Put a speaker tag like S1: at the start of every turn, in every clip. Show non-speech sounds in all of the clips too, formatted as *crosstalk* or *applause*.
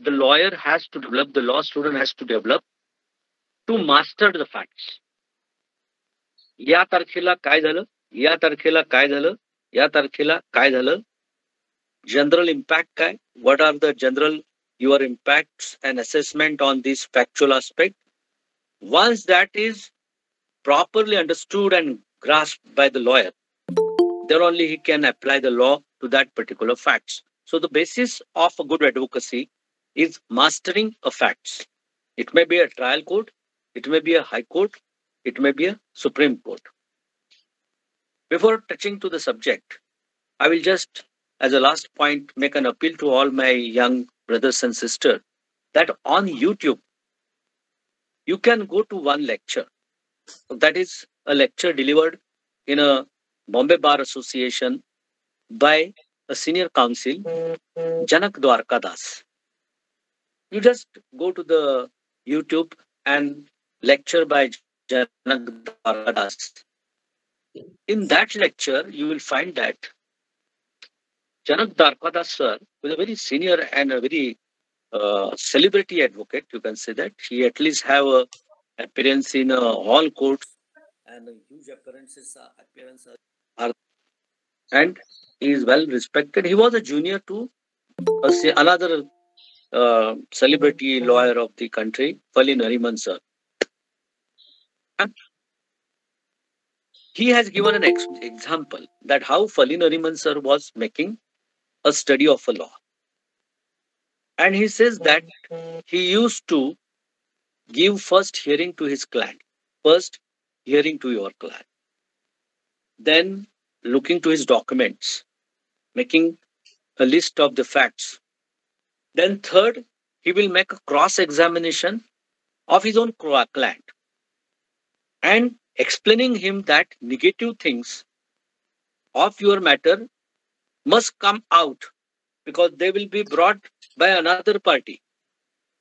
S1: the lawyer has to develop, the law student has to develop to master the facts. या तारखेला काय झालं या तारखेला काय झालं या तारखेला काय झालं जनरल इम्पॅक्ट काय what are the general your impact and assessment on this factual aspect once that is properly understood and grasped by the lawyer then only he can apply the law to that particular facts so the basis of a good advocacy is mastering of facts it may be a trial court it may be a high court it may be a Supreme Court. Before touching to the subject, I will just, as a last point, make an appeal to all my young brothers and sisters that on YouTube, you can go to one lecture. That is a lecture delivered in a Bombay Bar Association by a senior counsel, Janak Dwarkadas. You just go to the YouTube and lecture by Janak Dwarkadas. In that lecture, you will find that Janak Dwarkadas sir was a very senior and a very uh, celebrity advocate. You can say that he at least have a appearance in uh, all courts and huge appearances uh, appearances are and he is well respected. He was a junior to uh, another uh, celebrity lawyer of the country, Fali Nariman sir. he has given an ex- example that how Fali Nariman sir was making a study of a law. And he says that he used to give first hearing to his client, first hearing to your client, then looking to his documents, making a list of the facts. Then, third, he will make a cross examination of his own client and explaining him that negative things of your matter must come out because they will be brought by another party.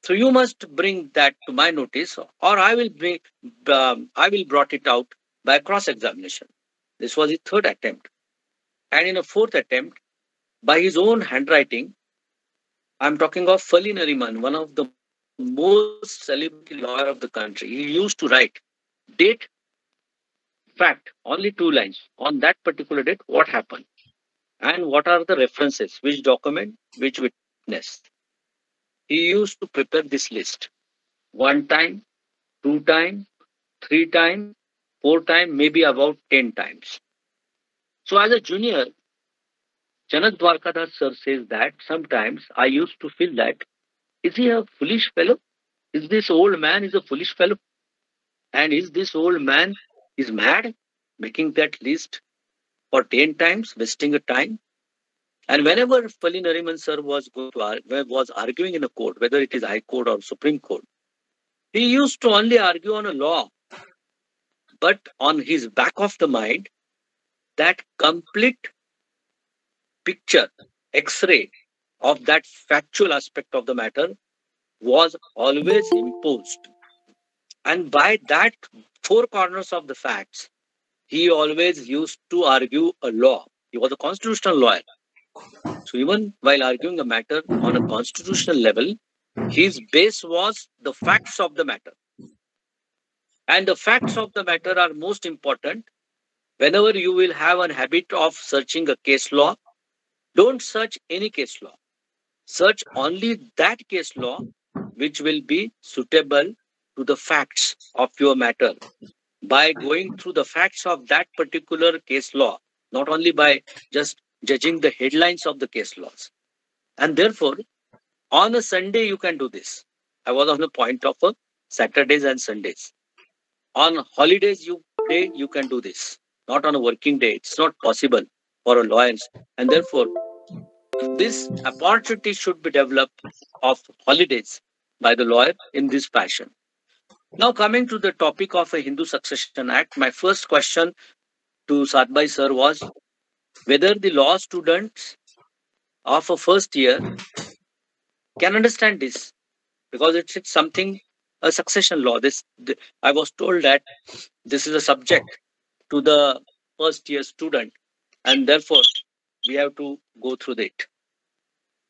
S1: So you must bring that to my notice or i will bring um, i will brought it out by cross examination this was his third attempt. And in a fourth attempt by his own handwriting i'm talking of Fali Nariman, one of the most celebrity lawyer of the country. He used to write. Date fact only two lines. On that particular date what happened? And what are the references? Which document? Which witness? He used to prepare this list. One time two time three time four time maybe about 10 times. So as a junior janak dwarkadas sir says that sometimes i used to feel that is he a foolish fellow is this old man is a foolish fellow and is this old man is mad making that list for 10 times, wasting a time. And whenever Fali Nariman sir was, was arguing in a court, whether it is High Court or Supreme Court, he used to only argue on a law. But on his back of the mind, that complete picture, X-ray of that factual aspect of the matter was always imposed. And by that four corners of the facts, he always used to argue a law. He was a constitutional lawyer. So even while arguing a matter on a constitutional level, his base was the facts of the matter. And the facts of the matter are most important. Whenever you will have a habit of searching a case law, don't search any case law. Search only that case law which will be suitable to the facts of your matter by going through the facts of that particular case law, not only by just judging the headlines of the case laws. And therefore, on a Sunday, you can do this. I was on the point of a Saturdays and Sundays. On holidays, you day you can do this. Not on a working day. It's not possible for a lawyers. And therefore, this opportunity should be developed of holidays by the lawyer in this fashion. Now, coming to the topic of a Hindu Succession Act, my first question to Satbhai sir was whether the law students of a first year can understand this because it's, it's something a succession law. This the, I was told that this is a subject to the first year student, and therefore, we have to go through it.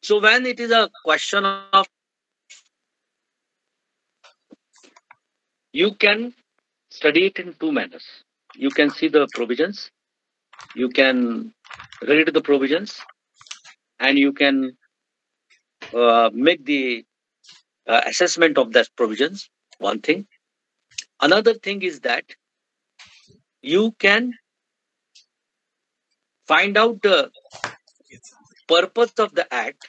S1: So when it is a question of you can study it in two manners. You can see the provisions, you can read the provisions, and you can uh, make the uh, assessment of that provisions. One thing. Another thing is that you can find out the purpose of the act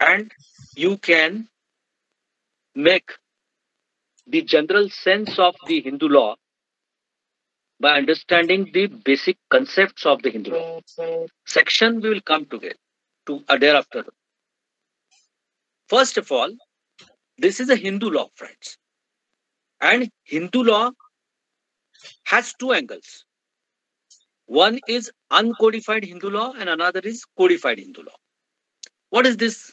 S1: and you can make the general sense of the Hindu law by understanding the basic concepts of the Hindu law. Section we will come together to a thereafter. First of all, this is a Hindu law, friends. And Hindu law has two angles. One is uncodified Hindu law and another is codified Hindu law. What is this?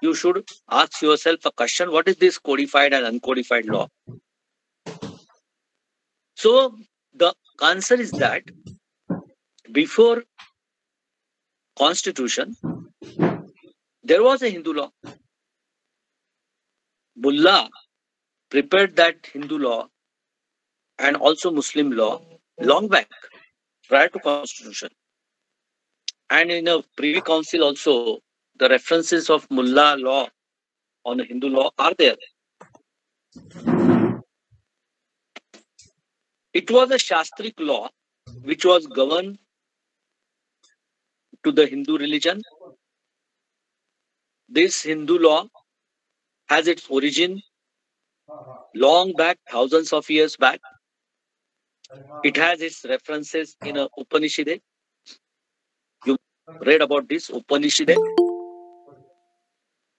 S1: You should ask yourself a question what is this codified and uncodified law? So the answer is that before constitution there was a Hindu law. Mulla prepared that Hindu law and also Muslim law long back prior to constitution. And in a Privy Council also, the references of Mulla law on the Hindu law are there. It was a Shastric law which was governed to the Hindu religion. This Hindu law has its origin long back, thousands of years back. It has its references in a Upanishad. You read about this Upanishad.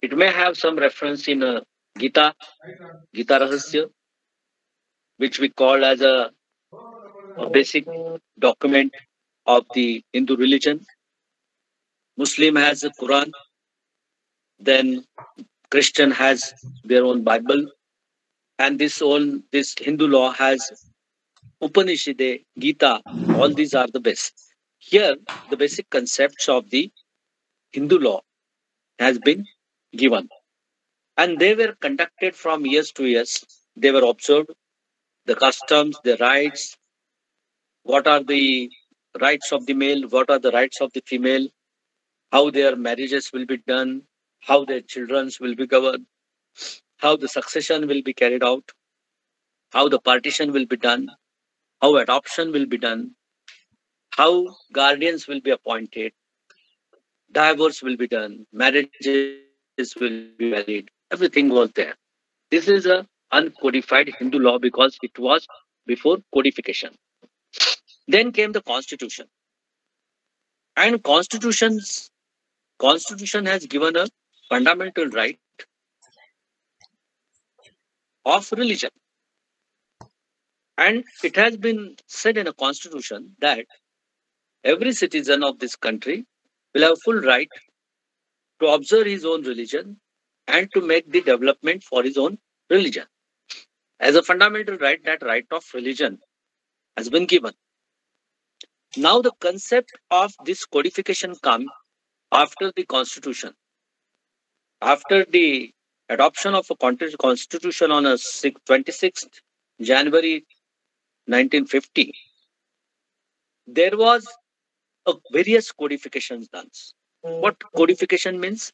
S1: It may have some reference in a Gita, Gita Rahasya, which we call as a, a basic document of the Hindu religion. Muslim has a Quran, then Christian has their own Bible, and this own this Hindu law has Upanishad, Gita, all these are the best. Here, the basic concepts of the Hindu law has been given. And they were conducted from years to years. They were observed, the customs, the rights, what are the rights of the male, what are the rights of the female, how their marriages will be done, how their children will be governed, how the succession will be carried out, how the partition will be done, how adoption will be done, how guardians will be appointed, divorce will be done, marriages will be valid. Everything was there. This is a uncodified Hindu law because it was before codification. Then came the constitution. And constitutions constitution has given a fundamental right of religion. And it has been said in the constitution that every citizen of this country will have full right to observe his own religion and to make the development for his own religion. As a fundamental right, that right of religion has been given. Now the concept of this codification comes after the constitution. After the adoption of a constitution on a 26th January 1950, there was a various codifications done. Hmm. What codification means?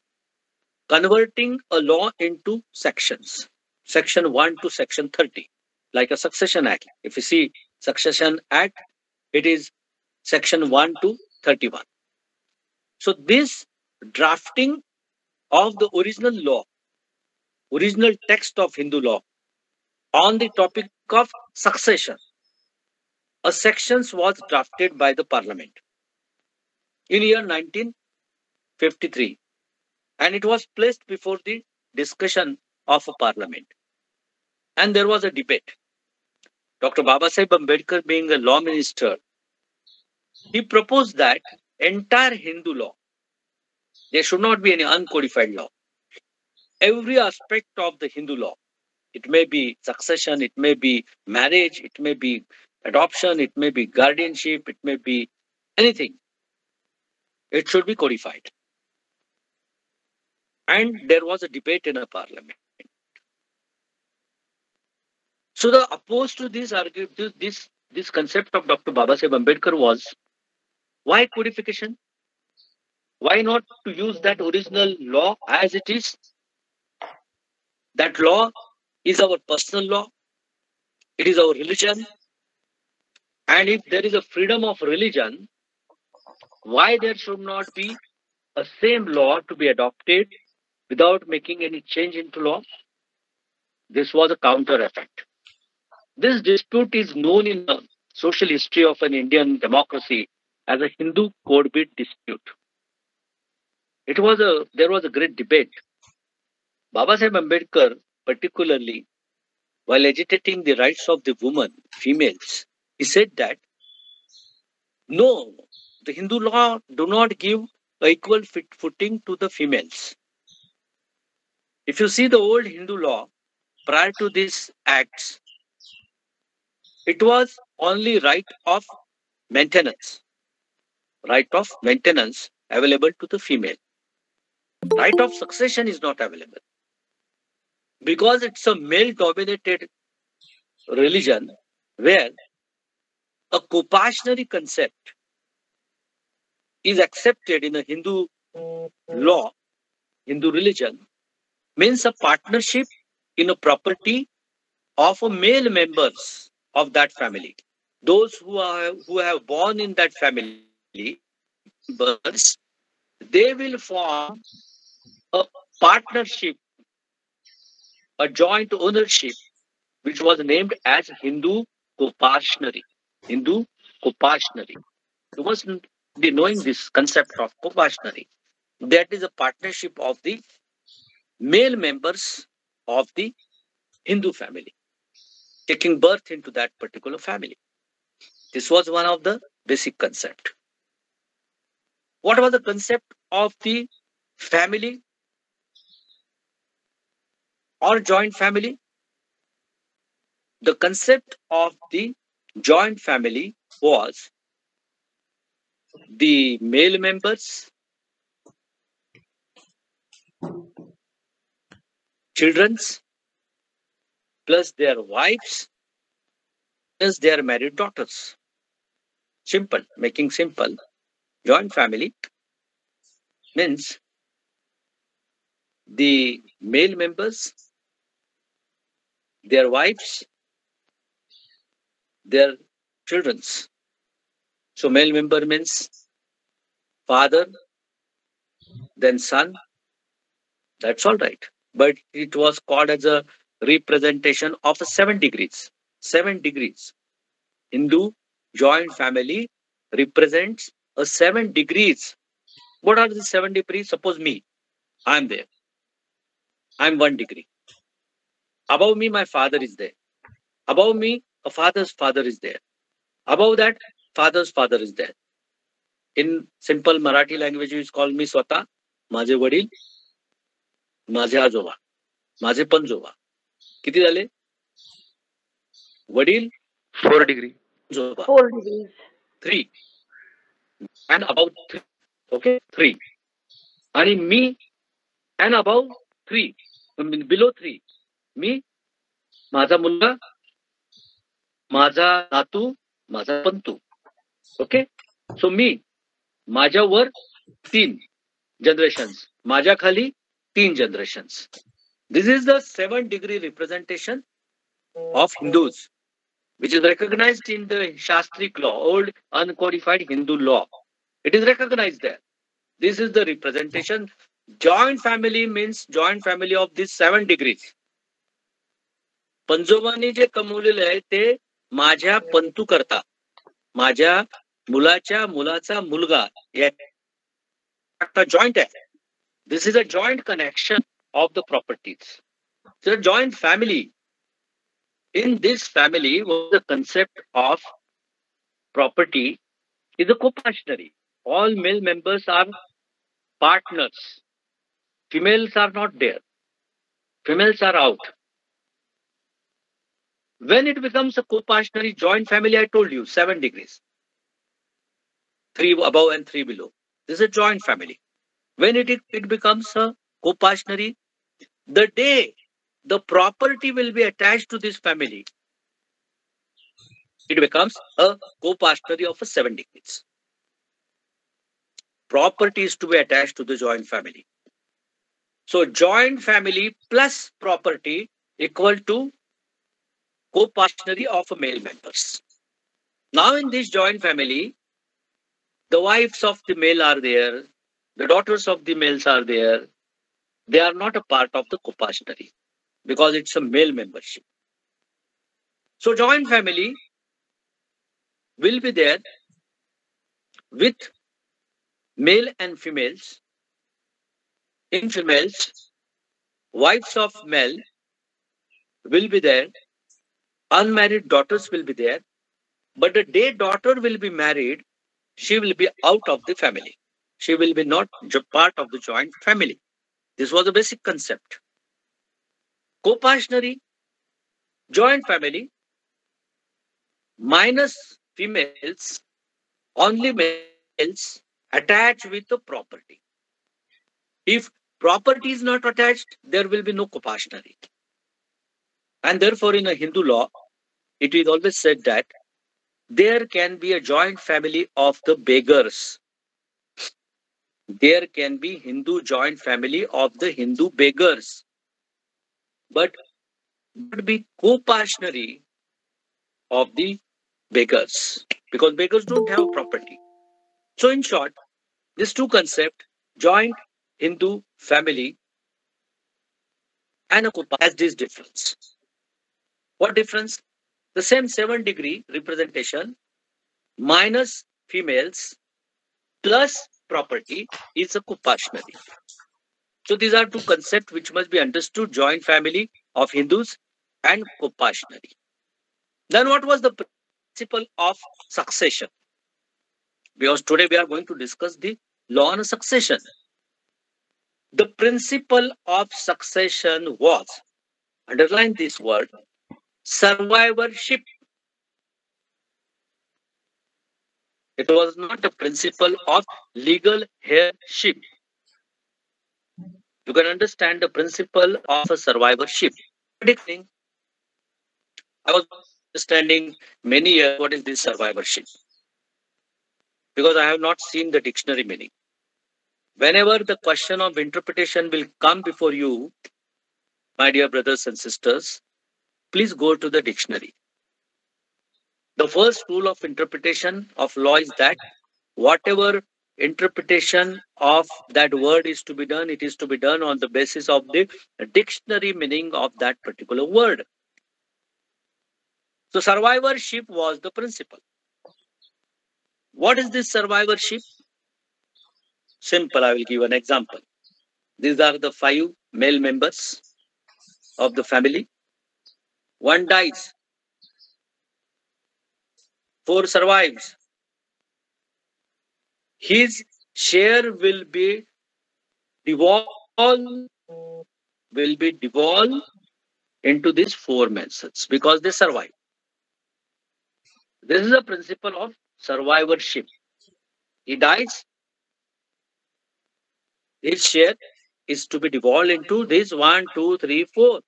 S1: Converting a law into sections, section 1 to section 30, like a succession act. If you see succession act, it is section 1 to 31. So this drafting of the original law, original text of Hindu law on the topic of succession, a sections was drafted by the parliament in year 1953 and it was placed before the discussion of a parliament. And there was a debate. Dr babasaheb ambedkar being a law minister he proposed that entire hindu law there should not be any uncodified law. Every aspect of the hindu law it may be succession it may be marriage it may be adoption it may be guardianship it may be anything it should be codified and there was a debate in a parliament. So the opposed to this argument, this, this concept of Dr. Babasaheb Ambedkar was why codification? Why not to use that original law as it is? That law is our personal law. It is our religion. And if there is a freedom of religion, why there should not be a same law to be adopted without making any change into law? This was a counter effect. This dispute is known in the social history of an Indian democracy as a Hindu code bill dispute. It was a there was a great debate. Baba Sahib Ambedkar, particularly while agitating the rights of the women, females, he said that no, the Hindu law do not give equal footing to the females. If you see the old Hindu law prior to these acts, it was only right of maintenance, right of maintenance available to the female. Right of succession is not available because it's a male dominated religion where a coparcenary concept is accepted in a Hindu law, Hindu religion, means a partnership in a property of a male members of that family. Those who are who have born in that family, births, they will form a partnership, a joint ownership, which was named as Hindu Coparcenary. Hindu Coparcenary. You must be knowing this concept of Coparcenary. That is a partnership of the male members of the Hindu family, taking birth into that particular family. This was one of the basic concept. What was the concept of the family or joint family? The concept of the joint family was the male members, children's, plus their wives, plus their married daughters. Simple, making simple. Joint family means the male members, their wives, their children's. So male member means father, then son. That's all right. But it was called as a representation of seven degrees. Seven degrees. Hindu joint family represents a seven degrees. What are the seven degrees? Suppose me, I'm there. I'm one degree. Above me, my father is there. Above me, a father's father is there. Above that, father's father is there. In simple Marathi language, you call me Swata, माझे वडील माझे आजोबा माझे पंजोबा किती झाले वडील
S2: four
S1: degree
S3: Four degrees.
S1: Three and about three okay three आणि मी and about three below three मी माझा मुलगा माझा नातू माझा पंतू ओके सो मी माझ्यावर तीन जनरेशन्स माझ्या खाली तीन generations this is the seven degree representation of Hindus which is recognized in the Shastric law, old uncodified Hindu law. It is recognized there. This is the representation. Joint family means joint family of these seven degrees. पंजोबांनी जे कमवलेले आहे ते माझ्या पंतु करता, माझ्या मुलाच्या मुलाचा मुलगा जॉईंट आहे. This is a joint connection of the properties joint family in this family was the concept of property is a coparcenary all male members are partners females are not there females are out When it becomes a coparcenary joint family, I told you, seven degrees. Three above and three below. This is a joint family. When it, it becomes a coparcenary, the day the property will be attached to this family, it becomes a co-partner of a seven degrees. Property is to be attached to the joint family. So joint family plus property equal to co-partner of male members. Now in this joint family, the wives of the male are there, the daughters of the males are there. They are not a part of the co-partner because it's a male membership. So joint family will be there with male and females. In females, wives of male will be there. Unmarried daughters will be there. But the day daughter will be married, she will be out of the family. She will be not part of the joint family. This was the basic concept. Co-partner, joint family, minus females, only males attached with the property. If property is not attached, there will be no co-partner. And therefore, in a Hindu law, it is always said that there can be a joint family of the beggars. There can be Hindu joint family of the Hindu beggars. But would be co-partner of the beggars because beggars don't have property. So in short, these two concepts, joint Hindu family and a has this difference. What difference? The same seven degree representation minus females plus property is a coparcenary. So these are two concepts which must be understood, joint family of Hindus and coparcenary. Then what was the principle of succession. Because today we are going to discuss the law on succession. The principle of succession was, underline this word, survivorship. It was not a principle of legal heirship. You can understand the principle of a survivorship. I was understanding many years what is this survivorship because I have not seen the dictionary meaning. Whenever the question of interpretation will come before you, my dear brothers and sisters, please go to the dictionary. The first rule of interpretation of law is that whatever interpretation of that word is to be done, it is to be done on the basis of the dictionary meaning of that particular word. So survivorship was the principle. What is this survivorship? Simple, I will give an example. These are the five male members of the family. One dies. Four survives. His share will be devolved will be devolved into these four methods because they survive. This is a principle of survivorship. He dies, his share is to be devolved into this one, two, three, four.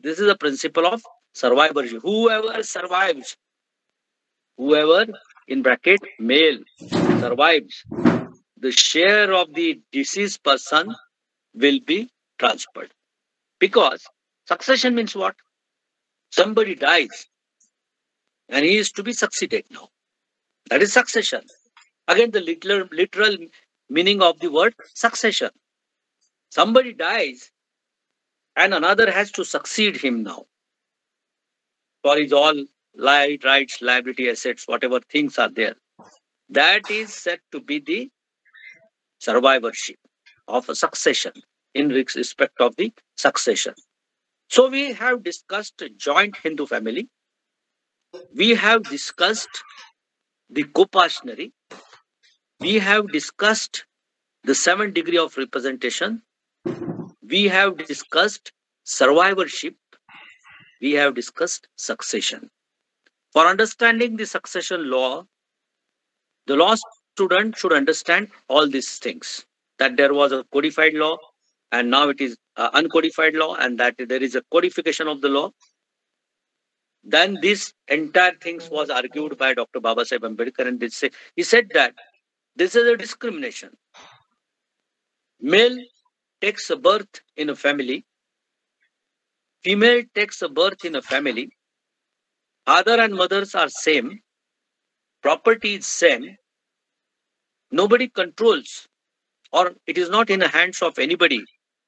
S1: This is the principle of survivorship. Whoever survives, whoever in bracket male survives, the share of the deceased person will be transferred. Because succession means what? Somebody dies, and he is to be succeeded now. That is succession. Again, the literal, literal meaning of the word succession. Somebody dies and another has to succeed him now. For his all light, rights, liability, assets, whatever things are there. That is said to be the survivorship of a succession in respect of the succession. So we have discussed joint Hindu family we have discussed the co-partner. We have discussed the seven degree of representation. We have discussed survivorship. We have discussed succession. For understanding the succession law, the law student should understand all these things. That there was a codified law and now it is uh, uncodified law and that there is a codification of the law then this entire things was argued by Dr. Baba Sahib Ambedkar, and say, he said that this is a discrimination. Male takes a birth in a family, female takes a birth in a family, father and mothers are same, property is same, nobody controls, or it is not in the hands of anybody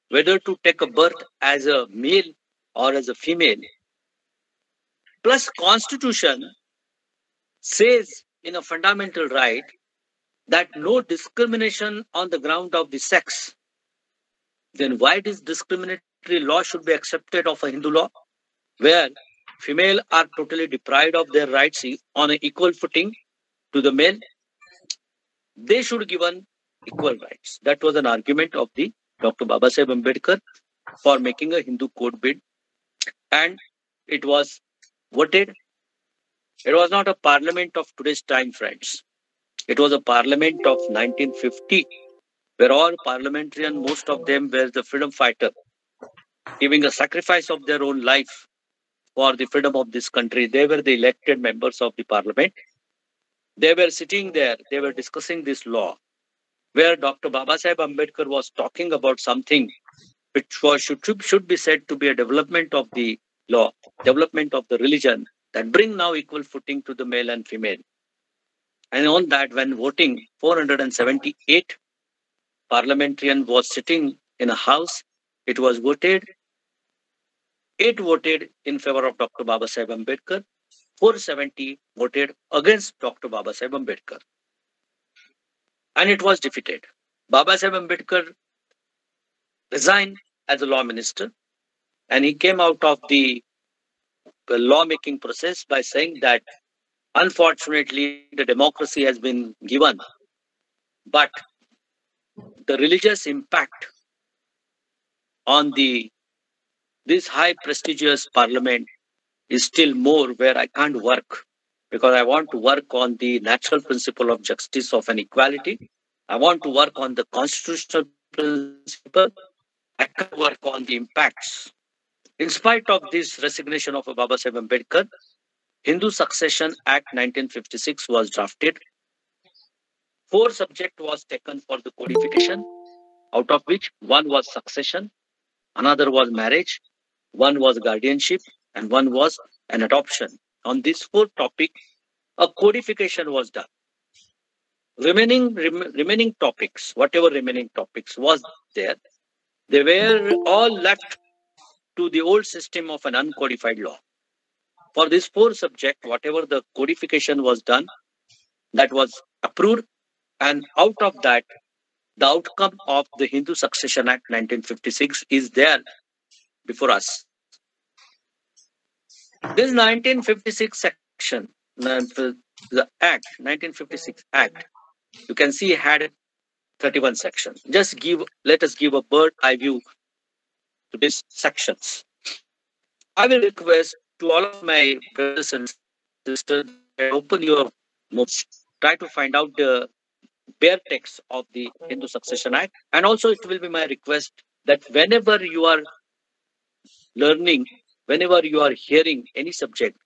S1: whether to take a birth as a male or as a female. Plus, Constitution says in a fundamental right that no discrimination on the ground of the sex. Then why this discriminatory law should be accepted of a Hindu law, where female are totally deprived of their rights on an equal footing to the male? They should given equal rights. That was an argument of the Dr. Baba Sahib Ambedkar for making a Hindu code bill. And it was voted. It was not a parliament of today's time, friends. It was a parliament of 1950, where all parliamentarians, most of them were the freedom fighter, giving a sacrifice of their own life for the freedom of this country. They were the elected members of the parliament. They were sitting there, they were discussing this law where Dr. Baba Sahib Ambedkar was talking about something which was should, should be said to be a development of the law, development of the religion that bring now equal footing to the male and female. And on that, when voting, 478 parliamentarian was sitting in a house. It was voted. Eight voted in favor of Dr. Baba Sahib Ambedkar. 470 voted against Dr. Baba Sahib Ambedkar and it was defeated. Baba Sahib Ambedkar resigned as a law minister and he came out of the, lawmaking process by saying that unfortunately the democracy has been given, but the religious impact on the this high prestigious parliament is still more where I can't work because I want to work on the natural principle of justice of an equality. I want to work on the constitutional principle. I can work on the impacts. In spite of this resignation of Baba Sahib Ambedkar, Hindu Succession Act 1956 was drafted. Four subject was taken for the codification, out of which one was succession, another was marriage, one was guardianship, and one was an adoption on these four topics, a codification was done. Remaining rem, remaining topics, whatever remaining topics was there, they were all left to the old system of an uncodified law. For this four subject, whatever the codification was done, that was approved, and out of that, the outcome of the Hindu Succession Act 1956 is there before us. This 1956 section, the Act, 1956 Act, you can see had 31 sections. Just give, let us give a bird eye view to these sections. I will request to all of my brothers and sisters, open your books, try to find out the bare text of the Hindu Succession Act. And also it will be my request that whenever you are learning whenever you are hearing any subject,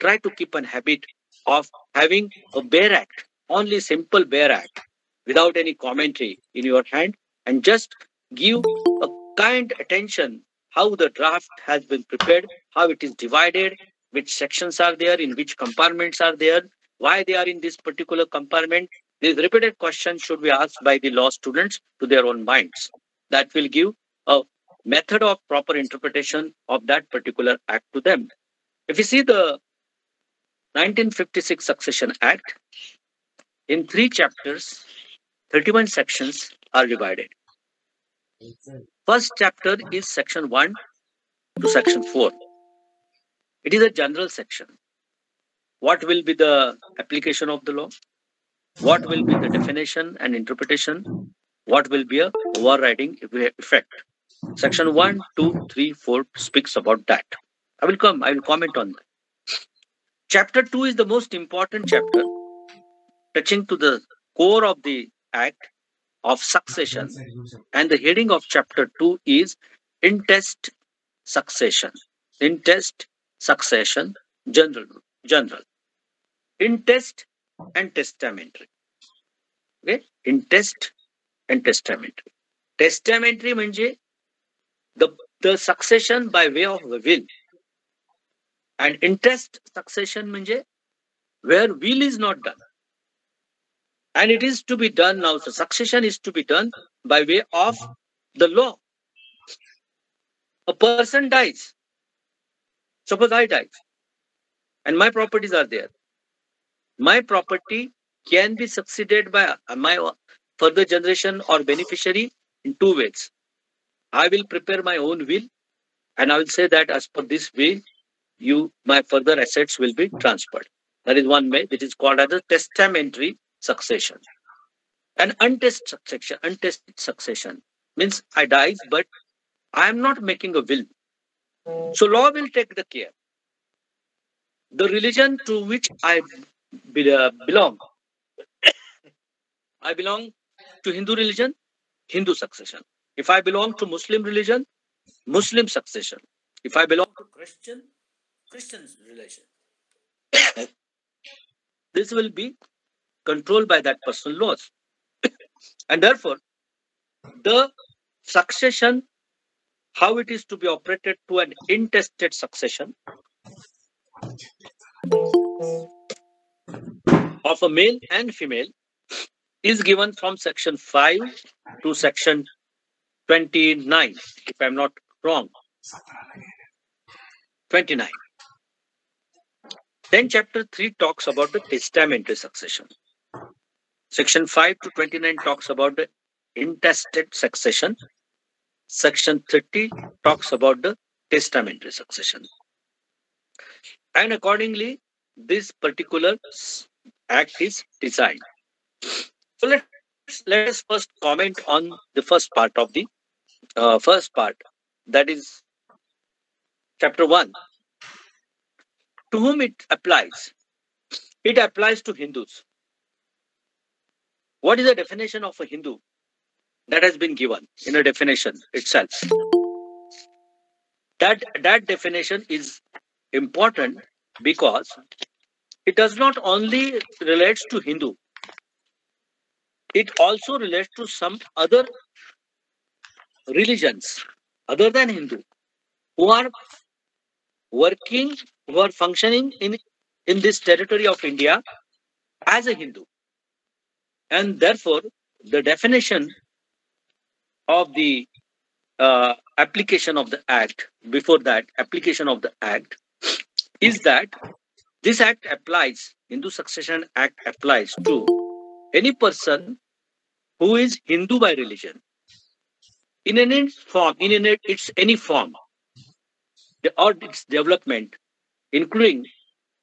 S1: try to keep an habit of having a bare act, only simple bare act, without any commentary in your hand, and just give a kind attention how the draft has been prepared, how it is divided, which sections are there, in which compartments are there, why they are in this particular compartment. These repeated questions should be asked by the law students to their own minds. That will give a method of proper interpretation of that particular act to them. If you see the 1956 Succession Act, in three chapters, 31 sections are divided. First chapter is section 1 to section 4. It is a general section. What will be the application of the law? What will be the definition and interpretation? What will be a overriding effect? Section 1, 2, 3, 4 speaks about that. I will come, I will comment on that. Chapter 2 is the most important chapter, touching to the core of the act of succession. And the heading of chapter 2 is intestate succession. Intestate succession. general general intest and testamentary. Okay, in test and testamentary. Testamentary means the the succession by way of the will, and intestate succession means where will is not done, and it is to be done now. So succession is to be done by way of the law. A person dies. Suppose I die, and my properties are there my property can be succeeded by my further generation or beneficiary in two ways. I will prepare my own will and i will say that as per this will, you my further assets will be transferred. That is one way which is called as a testamentary succession. An intestate succession intestate succession means i dies but i am not making a will. So law will take the care. The religion to which i uh, belong. I belong to hindu religion hindu succession. If i belong to muslim religion muslim succession. If i belong to christian christian religion. *coughs* This will be controlled by that personal laws. *coughs* And therefore the succession how it is to be operated to an intestate succession of a male and female is given from section 5 to section 29 if i'm not wrong. 29 then chapter 3 talks about the testamentary succession. Section 5 to 29 talks about the intestate succession. Section 30 talks about the testamentary succession. And accordingly this particular act is designed. So let's let us first comment on the first part of the uh, first part that is chapter 1 to whom it applies? It applies to hindus. What is the definition of a hindu that has been given in a definition itself? That that definition is important because it does not only relates to hindu. It also relates to some other religions other than hindu who are working who are functioning in in this territory of india as a hindu. And therefore the definition of the uh, application of the act before that application of the act is that this act applies hindu succession act applies to any person who is hindu by religion. In any form in any, its any form. The, or its development including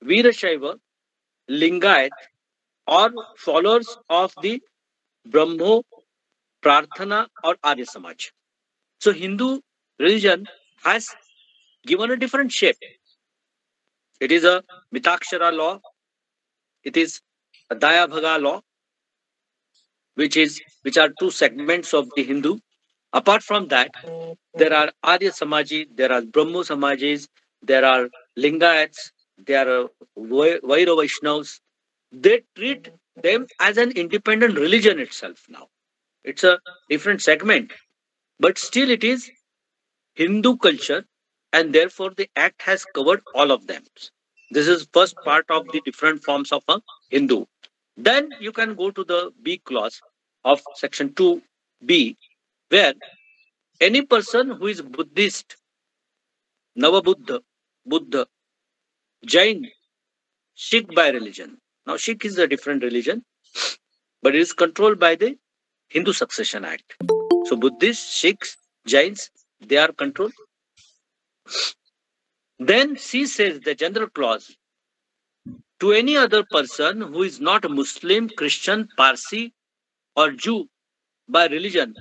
S1: veerashaiva lingayat or followers of the brahmo prarthana or arya samaj. So hindu religion has given a different shape it is a mitakshara law. It is a dayabhaga law which is which are two segments of the hindu. Apart from that there are arya samaji there are brahmo samajis there are lingayats there are Vai- vaira vaishnavas they treat them as an independent religion itself now. It's a different segment. But still it is hindu culture and therefore the act has covered all of them. This is first part of the different forms of a hindu. Then you can go to the b clause of section 2b where any person who is buddhist navabuddha buddha jain sikh by religion. Now sikh is a different religion but it is controlled by the hindu succession act. So buddhists sikhs jains they are controlled then c says the general clause to any other person who is not a muslim christian parsi or jew by religion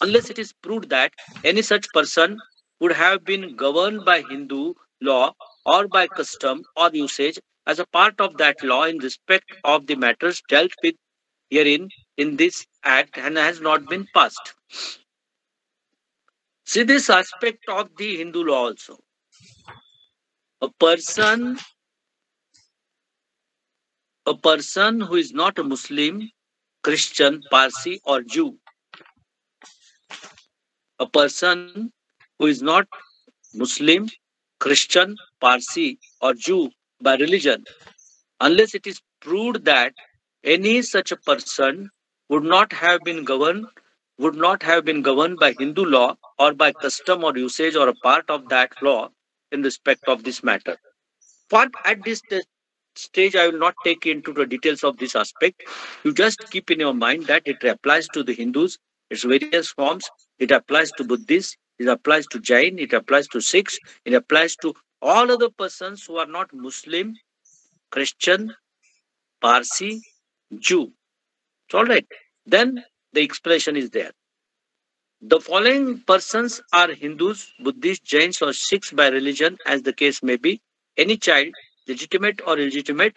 S1: unless it is proved that any such person would have been governed by hindu law or by custom or usage as a part of that law in respect of the matters dealt with herein in this act and has not been passed. See this aspect of the Hindu law also. a person a person who is not a Muslim, Christian, Parsi, or Jew. A person who is not Muslim, Christian, Parsi, or Jew by religion, unless it is proved that any such a person would not have been governed would not have been governed by Hindu law or by custom or usage or a part of that law in respect of this matter. But at this stage, I will not take into the details of this aspect. You just keep in your mind that it applies to the Hindus, its various forms. It applies to Buddhists. It applies to Jain. It applies to Sikhs. It applies to all other persons who are not Muslim, Christian, Parsi, Jew. It's all right. Then the explanation is there. The following persons are Hindus, Buddhists, Jains, or Sikhs by religion, as the case may be. Any child legitimate or illegitimate,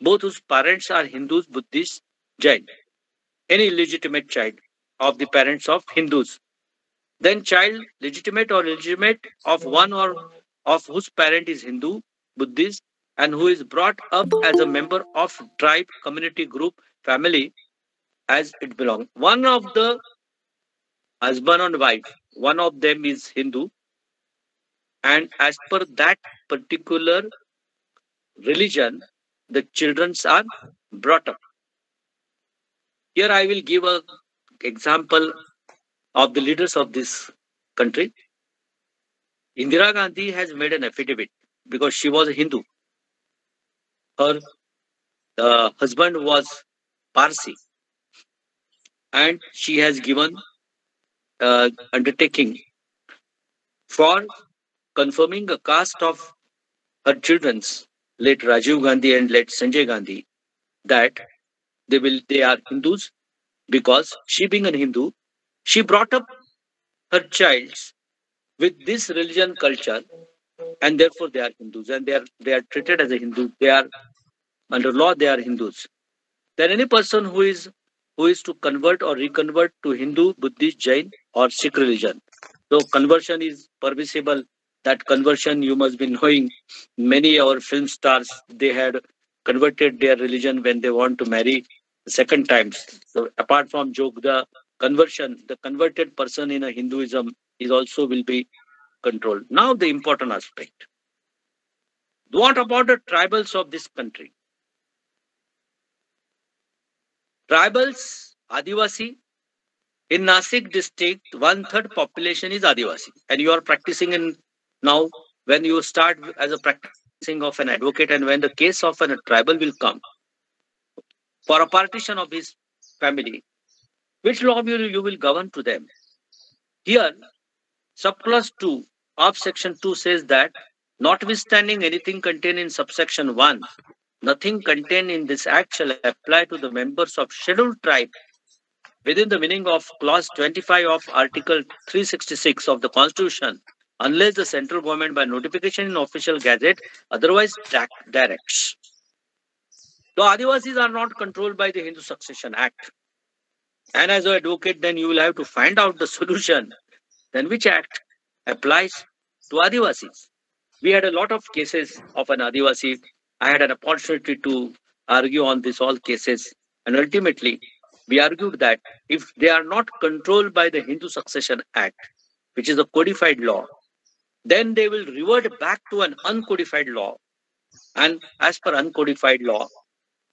S1: both whose parents are Hindus, Buddhists, Jain. Any illegitimate child of the parents of Hindus. Then child legitimate or illegitimate of one or of whose parent is Hindu, Buddhist, and who is brought up as a member of tribe, community, group, family, as it belongs. One of the husband and wife, one of them is Hindu, and as per that particular religion, the children are brought up. Here I will give an example of the leaders of this country. Indira Gandhi has made an affidavit because she was a Hindu. Her uh, husband was Parsi. And she has given uh, undertaking for confirming a caste of her children's late Rajiv Gandhi and late Sanjay Gandhi that they will they are Hindus because she being a Hindu, she brought up her child with this religion culture and therefore they are Hindus and they are they are treated as a Hindu. They are under law they are Hindus. Then any person who is who is to convert or reconvert to Hindu, Buddhist, Jain or Sikh religion. So conversion is permissible. That conversion you must be knowing. Many our film stars they had converted their religion when they want to marry second times. So apart from joke the conversion the converted person in a hinduism is also will be controlled. Now the important aspect. What about the tribals of this country tribals adivasi in Nasik district, one third population is Adivasi, and you are practicing in now, when you start as a practicing of an advocate and when the case of a tribal will come for a partition of his family, which law will you will govern to them? Here, subclause 2 of section 2 says that notwithstanding anything contained in subsection 1, nothing contained in this act shall apply to the members of scheduled tribe within the meaning of clause 25 of article 366 of the constitution unless the central government by notification in official gazette otherwise directs. The Adivasis are not controlled by the Hindu Succession Act. And as an advocate, then you will have to find out the *laughs* solution. Then which act applies to Adivasis? We had a lot of cases of an Adivasi. I had an opportunity to argue on this all cases. And ultimately, we argued that if they are not controlled by the Hindu Succession Act, which is a codified law, then they will revert back to an uncodified law. And as per uncodified law,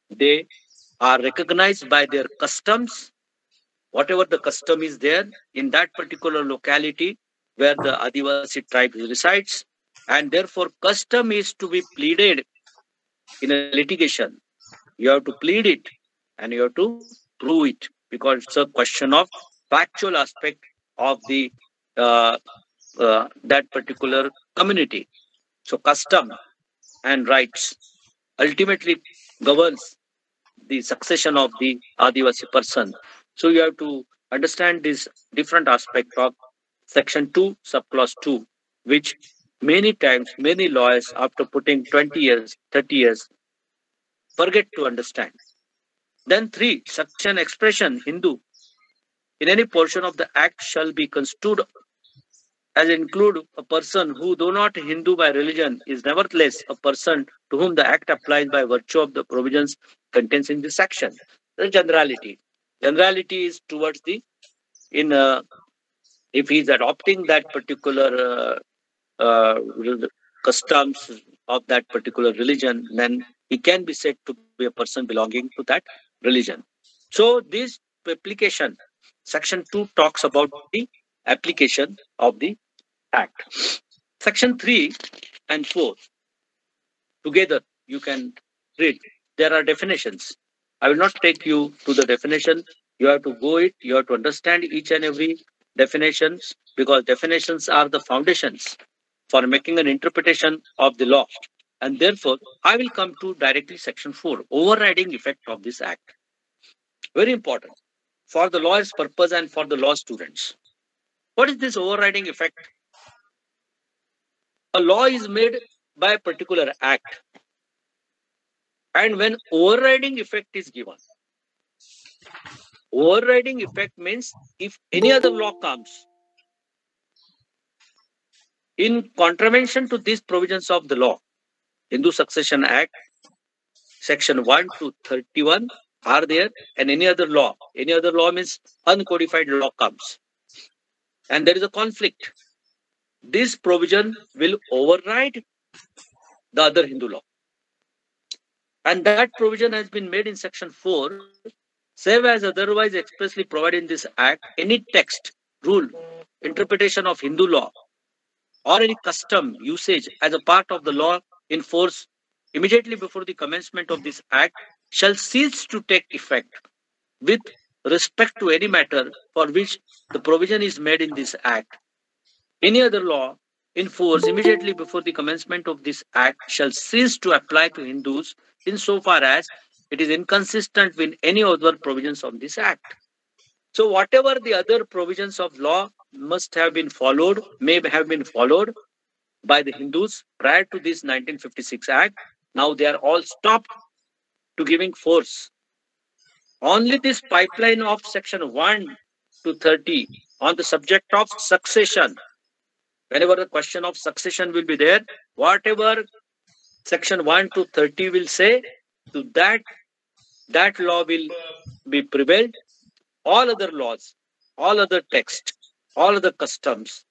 S1: they are recognized by their customs, whatever the custom is there in that particular locality where the Adivasi tribe resides. And therefore, custom is to be pleaded in a litigation. You have to plead it and you have to prove it because it's a question of factual aspect of the uh, uh, that particular community. So custom and rights ultimately governs the succession of the Adivasi person. So you have to understand this different aspect of section 2, subclause 2, which many times many lawyers after putting 20 years, 30 years, forget to understand. Then 3, such an expression, Hindu, in any portion of the act shall be construed as include a person who though not Hindu by religion is nevertheless a person to whom the act applies by virtue of the provisions contained in this section. The generality. Generality is towards the in uh, if he is adopting that particular uh, uh, customs of that particular religion, then he can be said to be a person belonging to that religion. So this application, section 2 talks about the application of the act. Section 3 and 4, together you can read. There are definitions. I will not take you to the definition. You have to go it. You have to understand each and every definitions because definitions are the foundations for making an interpretation of the law. And therefore, I will come to directly section 4, overriding effect of this act. Very important for the law's purpose and for the law students. What is this overriding effect? A law is made by a particular act. And when overriding effect is given, overriding effect means if any other law comes in contravention to these provisions of the law, Hindu Succession Act, section 1 to 31 are there, and any other law. Any other law means uncodified law comes. And there is a conflict. This provision will override the other Hindu law. And that provision has been made in section 4 save as otherwise expressly provided in this act, any text, rule, interpretation of Hindu law, or any custom, usage as a part of the law in force immediately before the commencement of this act shall cease to take effect with respect to any matter for which the provision is made in this act. Any other law in force immediately before the commencement of this act shall cease to apply to Hindus insofar as it is inconsistent with any other provisions of this act. So whatever the other provisions of law must have been followed, may have been followed by the Hindus prior to this 1956 act, now they are all stopped to giving force. Only this pipeline of section 1 to 30 on the subject of succession. Whenever the question of succession will be there, whatever section 1 to 30 will say, to that that law will be prevailed. All other laws, all other text, all the customs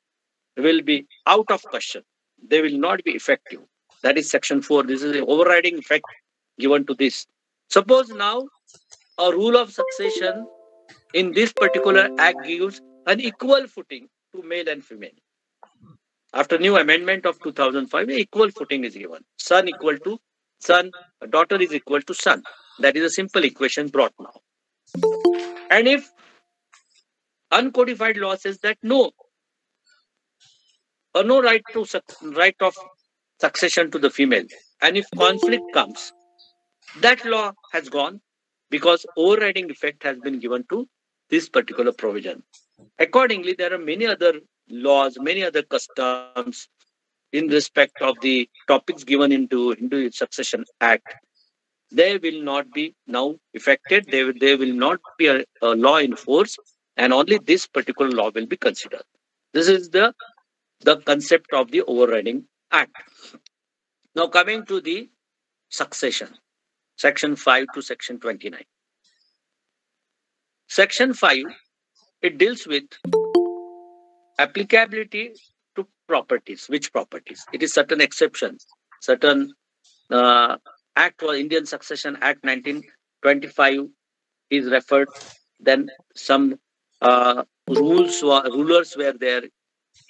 S1: will be out of question. They will not be effective. That is section 4. This is the overriding effect given to this. Suppose now a rule of succession in this particular act gives an equal footing to male and female. After new amendment of 2005, equal footing is given. Son equal to son, daughter is equal to son. That is a simple equation brought now. And if uncodified law says that no, or no right to right of succession to the female, and if conflict comes, that law has gone because overriding effect has been given to this particular provision. Accordingly, there are many other laws, many other customs in respect of the topics given into Hindu Succession Act they will not be now affected. They will, they will not be a, a law in force, and only this particular law will be considered. This is the the concept of the overriding act. Now coming to the succession, section 5 to section 29. Section 5, it deals with applicability to properties. Which properties? It is certain exceptions, certain uh, Act or Indian Succession Act 1925 is referred. Then some uh, rules were, rulers were there.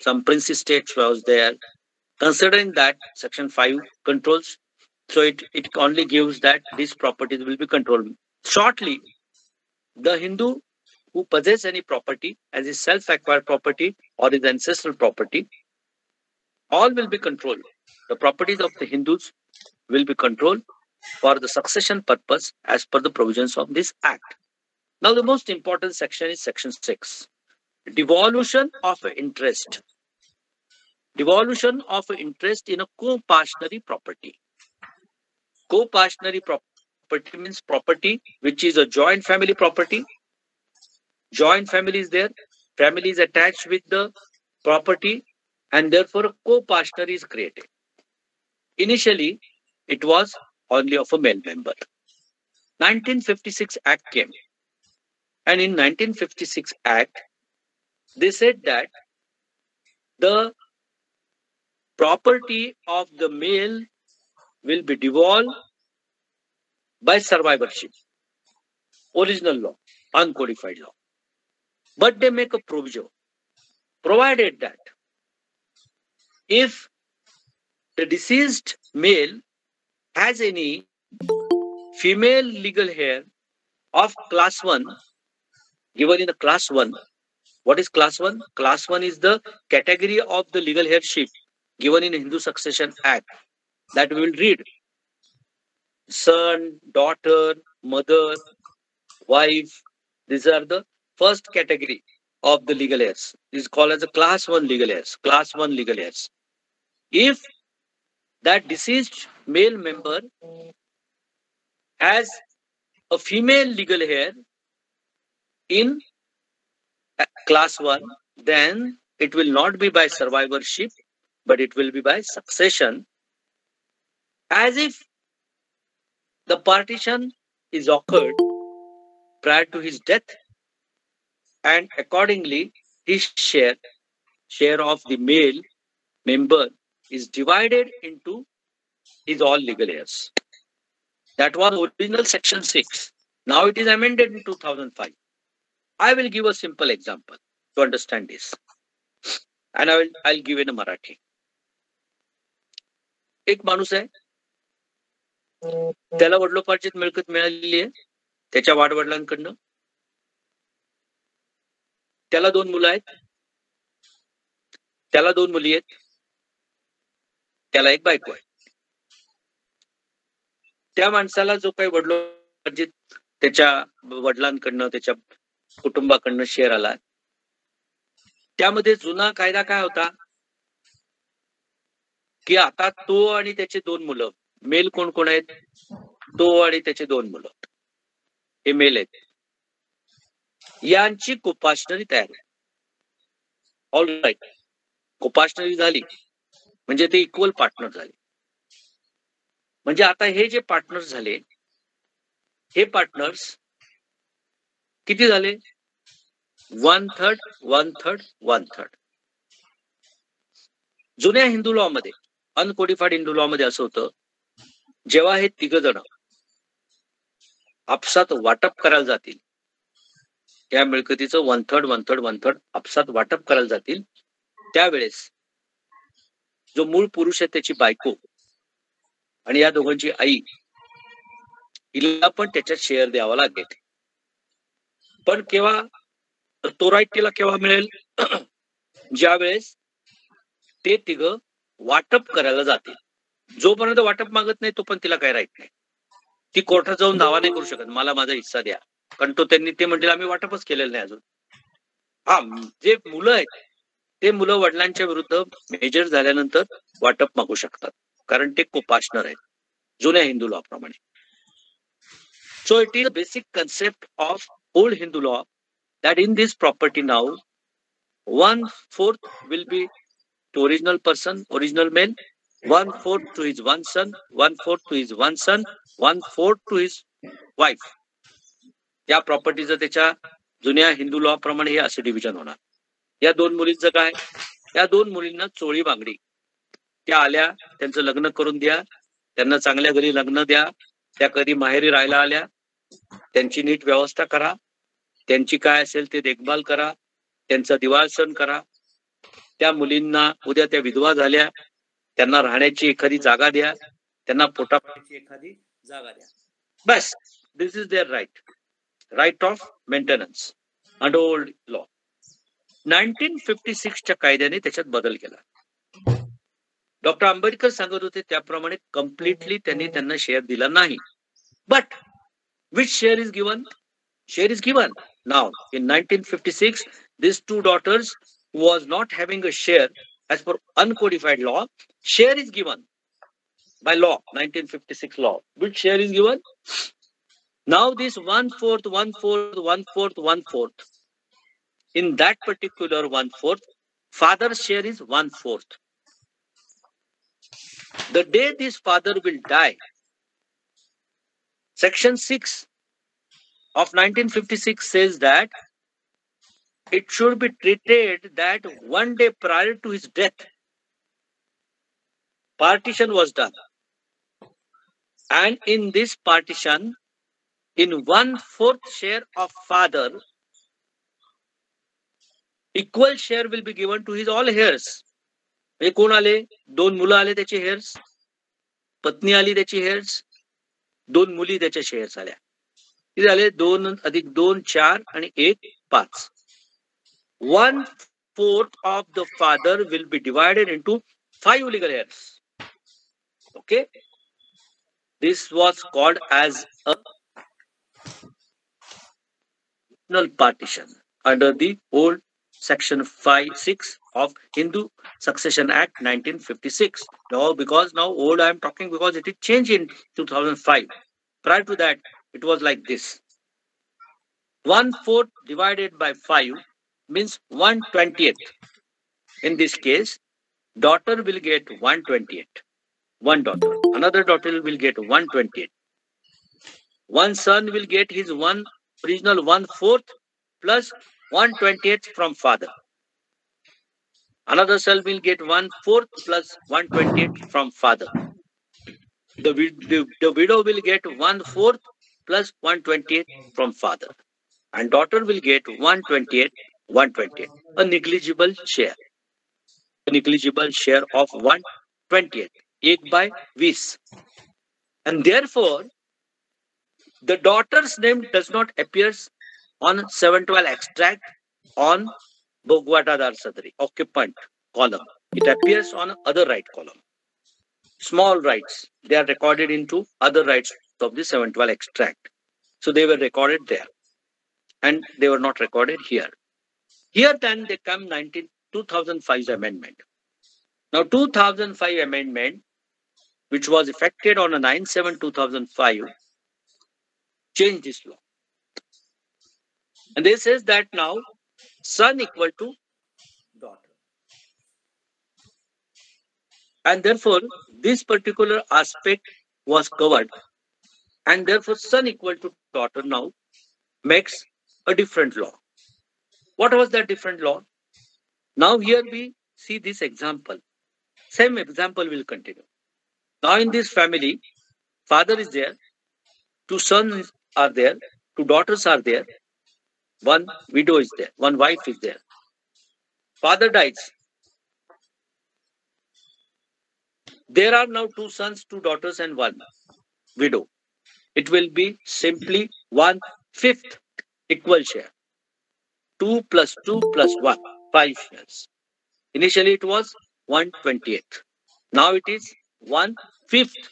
S1: Some princely states was there. Considering that Section 5 controls, so it, it only gives that these properties will be controlled. Shortly, the Hindu who possess any property as his self-acquired property or his ancestral property, all will be controlled. The properties of the Hindus will be controlled for the succession purpose as per the provisions of this act. Now, the most important section is section 6 devolution of interest. Devolution of interest in a coparcenary property. Coparcenary property means property which is a joint family property. Joint family is there. Family is attached with the property and therefore a coparcener is created. Initially, it was only of a male member. 1956 Act came. And in 1956 Act, they said that the property of the male will be devolved by survivorship. Original law, uncodified law. But they make a provision, provided that if the deceased male has any female legal heir of class 1 given in the class 1 what is class 1 class 1 is the category of the legal heirship given in hindu succession act that we will read. Son daughter mother wife these are the first category of the legal heirs. Is called as a class 1 legal heirs class 1 legal heirs. If that deceased male member has a female legal heir in class 1, then it will not be by survivorship, but it will be by succession, as if the partition is occurred prior to his death, and accordingly, his share, share of the male member is divided into his all legal heirs. That was original section 6. Now it is amended in 2005. I will give a simple example to understand this. And I will I'll give in a Marathi. एक माणूस आहे. त्याला वडिलोपार्जित मिळकत मिळालेली आहे. त्याच्या वाडवडिलांकडनं त्याला दोन मुलं आहेत. त्याला दोन मुली आहेत. त्याला एक बायको आहे. त्या माणसाला जो काही वडलोपार्जित त्याच्या वडिलांकडनं त्याच्या कुटुंबाकडनं शेअर आला. त्यामध्ये जुना कायदा काय होता? की आता तो आणि त्याचे दोन मुलं. मेल कोण कोण आहेत? तो आणि त्याचे दोन मुलं. हे मेल आहेत. यांची कुपाशनरी तयार ऑल राईट कुपाशनरी झाली. म्हणजे ते इक्वल पार्टनर झाले. म्हणजे आता हे जे पार्टनर झाले हे पार्टनर्स किती झाले? One third one third one third जुन्या हिंदू लॉ मध्ये अनकोडिफाईड हिंदू लॉ मध्ये असं होतं जेव्हा हे तिघ जण आपसात वाटप करायला जातील या मिळकतीचं one third one third one third आपसात वाटप करायला जातील त्यावेळेस जो मूळ पुरुष आहे त्याची बायको आणि या दोघांची आई हिला पण त्याच्यात शेअर द्यावा लागेल. पण केव्हा तो राईट तिला केव्हा मिळेल? ज्या वेळेस ते तिघ वाटप करायला जातील. जोपर्यंत वाटप मागत नाही तो पण तिला काय राईट नाही. ती कोर्टात जाऊन दावा नाही करू शकत. मला माझा हिस्सा द्या. कारण तो त्यांनी ते म्हणजे आम्ही वाटपच केलेलं नाही अजून. हा जे मुलं आहेत ते मुलं वडिलांच्या विरुद्ध मेजर झाल्यानंतर वाटप मागू शकतात. कारण ते कुपाशनर आहेत. जुन्या हिंदू लॉ प्रमाणे. So it is basic concept of old Hindu law that in this property now, one fourth will be to original person, original male, one fourth to his one son, one fourth to his one son, one fourth to his wife. या प्रॉपर्टीचं त्याच्या जुन्या Hindu law प्रमाणे हे असे division होणार या दोन मुलींचं काय या दोन मुलींना चोळी बांगडी त्या आल्या त्यांचं लग्न करून द्या त्यांना चांगल्या घरी लग्न द्या त्या कधी माहेरी राहायला आल्या त्यांची नीट व्यवस्था करा. त्यांची काय असेल ते देखभाल करा. त्यांचा दिवाळ सण करा. त्या मुलींना उद्या त्या विधवा झाल्या. त्यांना राहण्याची एखादी जागा द्या. त्यांना पोटापाण्याची एखादी जागा द्या. बस. This is there right right of maintenance under old law nineteen fifty सिक्सच्या कायद्याने त्याच्यात बदल केला. डॉक्टर आंबेडकर सांगत होते त्याप्रमाणे कम्प्लिटली त्यांनी त्यांना शेअर दिला नाही. But Which share is given? Share is given. Now, in 1956, these two daughters was not having a share as per uncodified law. Share is given by law, 1956 law. Which share is given? Now this one-fourth, one-fourth, one-fourth, one-fourth. In that particular one-fourth, father's share is one-fourth. The day this father will die, section 6 of 1956 says that it should be treated that one day prior to his death, partition was done. And in this partition, in one fourth share of father, equal share will be given to his all hairs म्हणजे कोण आले दोन मुलं आले त्याचे hairs पत्नी आली त्याची हेअर्स दोन मुली त्याच्या शेअर झाल्या. किती झाले? दोन अधिक दोन चार आणि एक पाच. One fourth of the father will be divided into five legal heirs okay this was called as all partition under the old section 5 6 of hindu succession act 1956 now because now old i am talking because it is changed in 2005 prior to that it was like this. One fourth divided by 5 means 120th in this case daughter will get 128 one daughter. Another daughter will get 128 one son will get his one original one fourth plus 128th from father. Another cell will get one fourth plus 128th from father. The, the, the widow will get one fourth plus 128th from father. And daughter will get 128, 128, a negligible share. A negligible share of 128, 8 by vis. And therefore, the daughter's name does not appear on 712 extract on Bhogwata Dar Sadri, occupant column. It appears on other right column. Small rights, they are recorded into other rights of the 712 extract. So they were recorded there. And they were not recorded here. Here then they come 19, 2005's amendment. Now 2005 amendment, which was effected on a 9-7-2005, changed this law. And this says that now son equal to daughter. And therefore, this particular aspect was covered. And therefore, son equal to daughter now makes a different law. What was that different law? Now here we see this example. Same example will continue. Now in this family, father is there, two sons are there, two daughters are there, one widow is there, one wife is there. Father dies. There are now two sons, two daughters, and one widow. It will be simply one fifth equal share. 2 plus 2 plus 1, 5 shares. Initially it was 128. Now it is one fifth.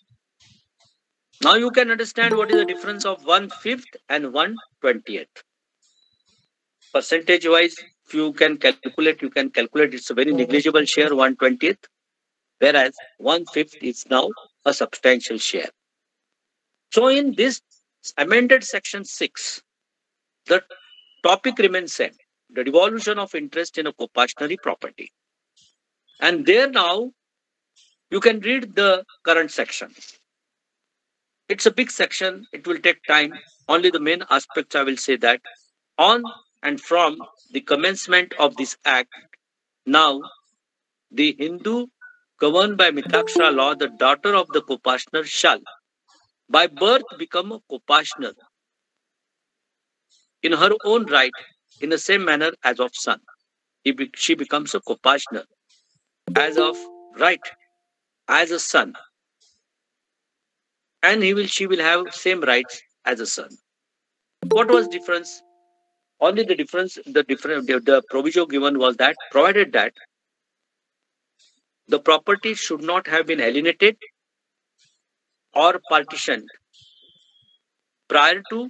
S1: Now you can understand what is the difference of 1 fifth and 128 percentage wise if you can calculate you can calculate. It's a very negligible share 120th whereas one fifth is now a substantial share. So in this amended section 6 the topic remains same the devolution of interest in a coparcenary property. And there now you can read the current section. It's a big section. It will take time. Only the main aspects i will say that. On and from the commencement of this act, now the Hindu governed by Mitakshara law, the daughter of the coparcener shall by birth become a coparcener in her own right in the same manner as of son. Be, she becomes a coparcener as of right as a son. And he will she will have same rights as a son. What was difference only the difference, the different, the, the proviso given was that provided that the property should not have been alienated or partitioned prior to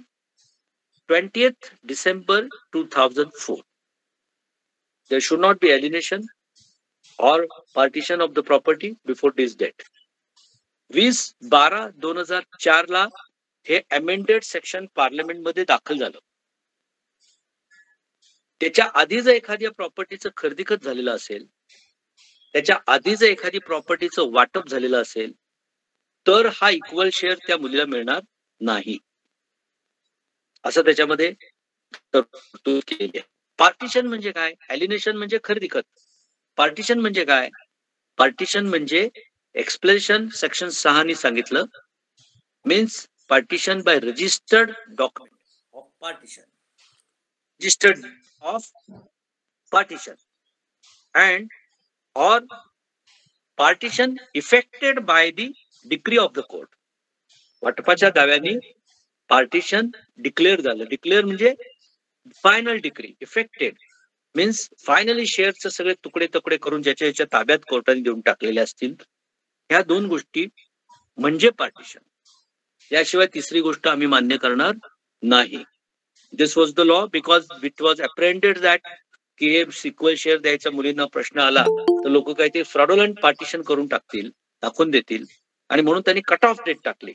S1: 20th December 2004. There should not be alienation or partition of the property before this date. वीस बारा दोन हजार चार ला हे amended section parliament मध्ये दाखल झालं त्याच्या आधी जर एखाद्या प्रॉपर्टीचं खरेदीखत झालेलं असेल त्याच्या आधी जर एखादी प्रॉपर्टीचं वाटप झालेलं असेल तर हा इक्वल शेअर त्या मुलीला मिळणार नाही. असं त्याच्यामध्ये तरतूद केलेली आहे. पार्टिशन म्हणजे काय? अलिनेशन म्हणजे खरेदी खत पार्टिशन म्हणजे काय? पार्टिशन म्हणजे एक्सप्लेशन सेक्शन सहानी सांगितलं. Means partition by registered document of partition registered of partition and or partition effected by the decree of the court. वाटपाच्या दाव्याने पार्टिशन डिक्लेअर झालं डिक्लेअर म्हणजे final degree effected means finally शेअरचे सगळे तुकडे तुकडे करून ज्याच्या याच्या ताब्यात कोर्टाने देऊन टाकलेले असतील, ह्या दोन गोष्टी म्हणजे पार्टिशन याशिवाय तिसरी गोष्ट आम्ही मान्य करणार नाही. This was the law because it was apprehended that की हे सिक्वल शेअर द्यायचा मुलींना प्रश्न आला तर लोक काही ते फ्रॉडोलंट पार्टिशन करून टाकतील दाखवून देतील. आणि म्हणून त्यांनी कट ऑफ डेट टाकली.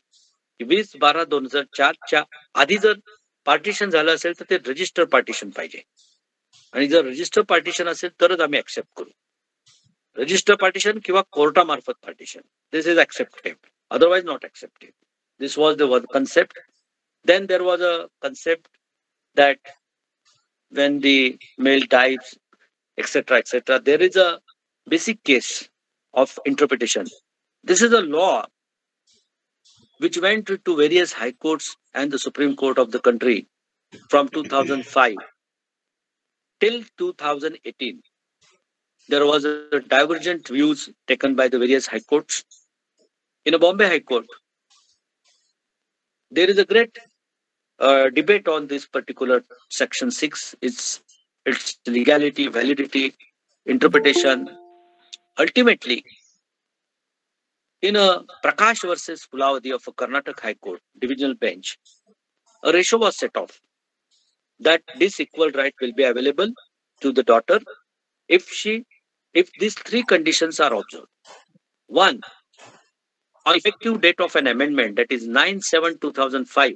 S1: वीस बारा दोन हजार चारच्या आधी जर पार्टिशन झालं असेल तर ते रजिस्टर पार्टिशन पाहिजे. आणि जर रजिस्टर पार्टिशन असेल तरच आम्ही ऍक्सेप्ट करू. रजिस्टर पार्टिशन किंवा कोर्टामार्फत partition this is accepted otherwise not accepted this was the concept then there was a concept that when the male dies, etc., etc., there is a basic case of interpretation. This is a law which went to various high courts and the Supreme Court of the country from 2005 till 2018. There was a divergent views taken by the various high courts. In a Bombay High Court, there is a great uh, debate on this particular section 6 its its legality validity interpretation. Ultimately in a prakash versus Phulavati of a karnataka high court divisional bench a ratio was set off that this equal right will be available to the daughter if she if these three conditions are observed. One on effective date of an amendment that is 9 7 2005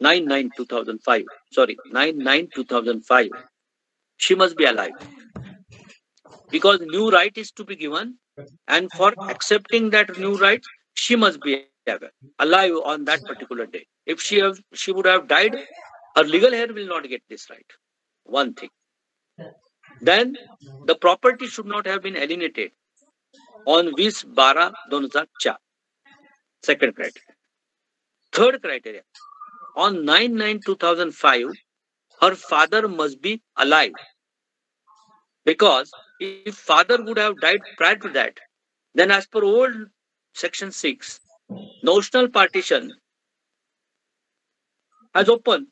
S1: 9 9 2005 sorry 9 9 2005 she must be alive. Because new right is to be given and for accepting that new right she must be alive on that particular day. If she have she would have died her legal heir will not get this right. One thing. Then the property should not have been alienated on 20 12 2004 second criteria. Third criteria on 9 9 2005, her father must be alive. Because if father would have died prior to that, then as per old section 6, notional partition has opened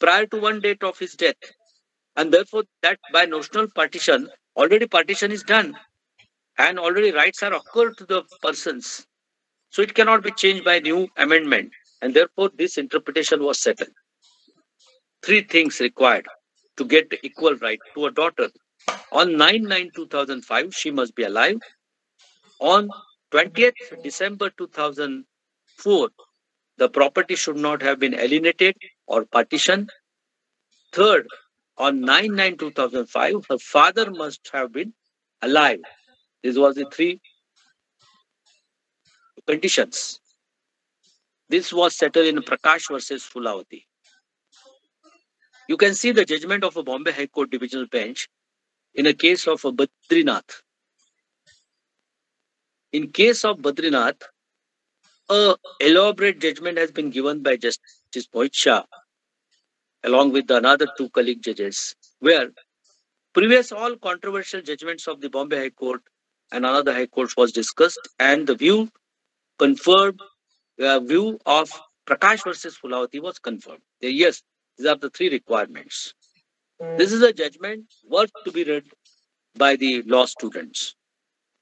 S1: prior to one date of his death. And therefore, that by notional partition, already partition is done and already rights are occurred to the persons. So it cannot be changed by new amendment and therefore this interpretation was settled. Three things required to get equal right to a daughter. On 9 9 2005, she must be alive. On 20th December 2004, the property should not have been alienated or partitioned. Third, on 9 9 2005, her father must have been alive. These were the three conditions. This was settled in Prakash versus Phulavati. You can see the judgment of a Bombay High Court divisional bench in a case of a Badrinath. In case of Badrinath, a elaborate judgment has been given by Justice Mohit Shah along with the another two colleague judges, where previous all controversial judgments of the Bombay High Court and another High Court was discussed, and the view confirmed the view of Prakash versus Phulavati was confirmed. Uh, yes, these are the three requirements. Hmm. This is a judgment worth to be read by the law students.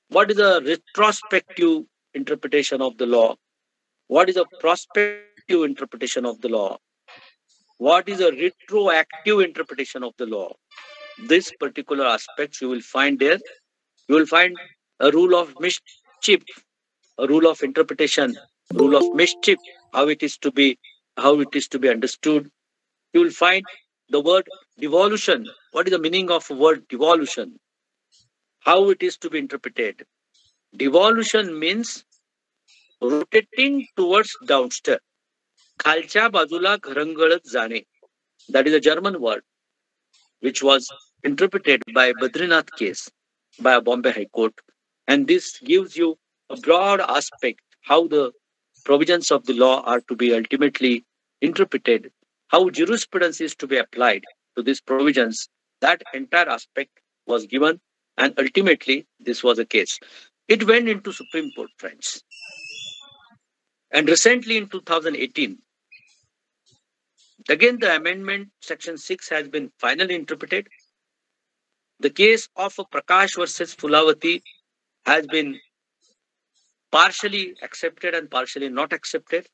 S1: What is a retrospective interpretation of the law? What is a prospective interpretation of the law? What is a retroactive interpretation of the law? This particular aspects you will find there. You will find a rule of mischief, a rule of interpretation, rule of mischief, how it is to be, how it is to be understood. You will find the word devolution. What is the meaning of word devolution? How it is to be interpreted? Devolution means rotating towards downstairs. खालच्या बाजूला घरंगळत जाणे. That is a German word, which was interpreted by Badrinath case by a Bombay High Court. And this gives you a broad aspect how the provisions of the law are to be ultimately interpreted, how jurisprudence is to be applied to these provisions. That entire aspect was given, and ultimately this was a case. It went into Supreme Court, friends. And recently in 2018, again the amendment section 6 has been finally interpreted. The case of Prakash versus Phulavati has been partially accepted and partially not accepted.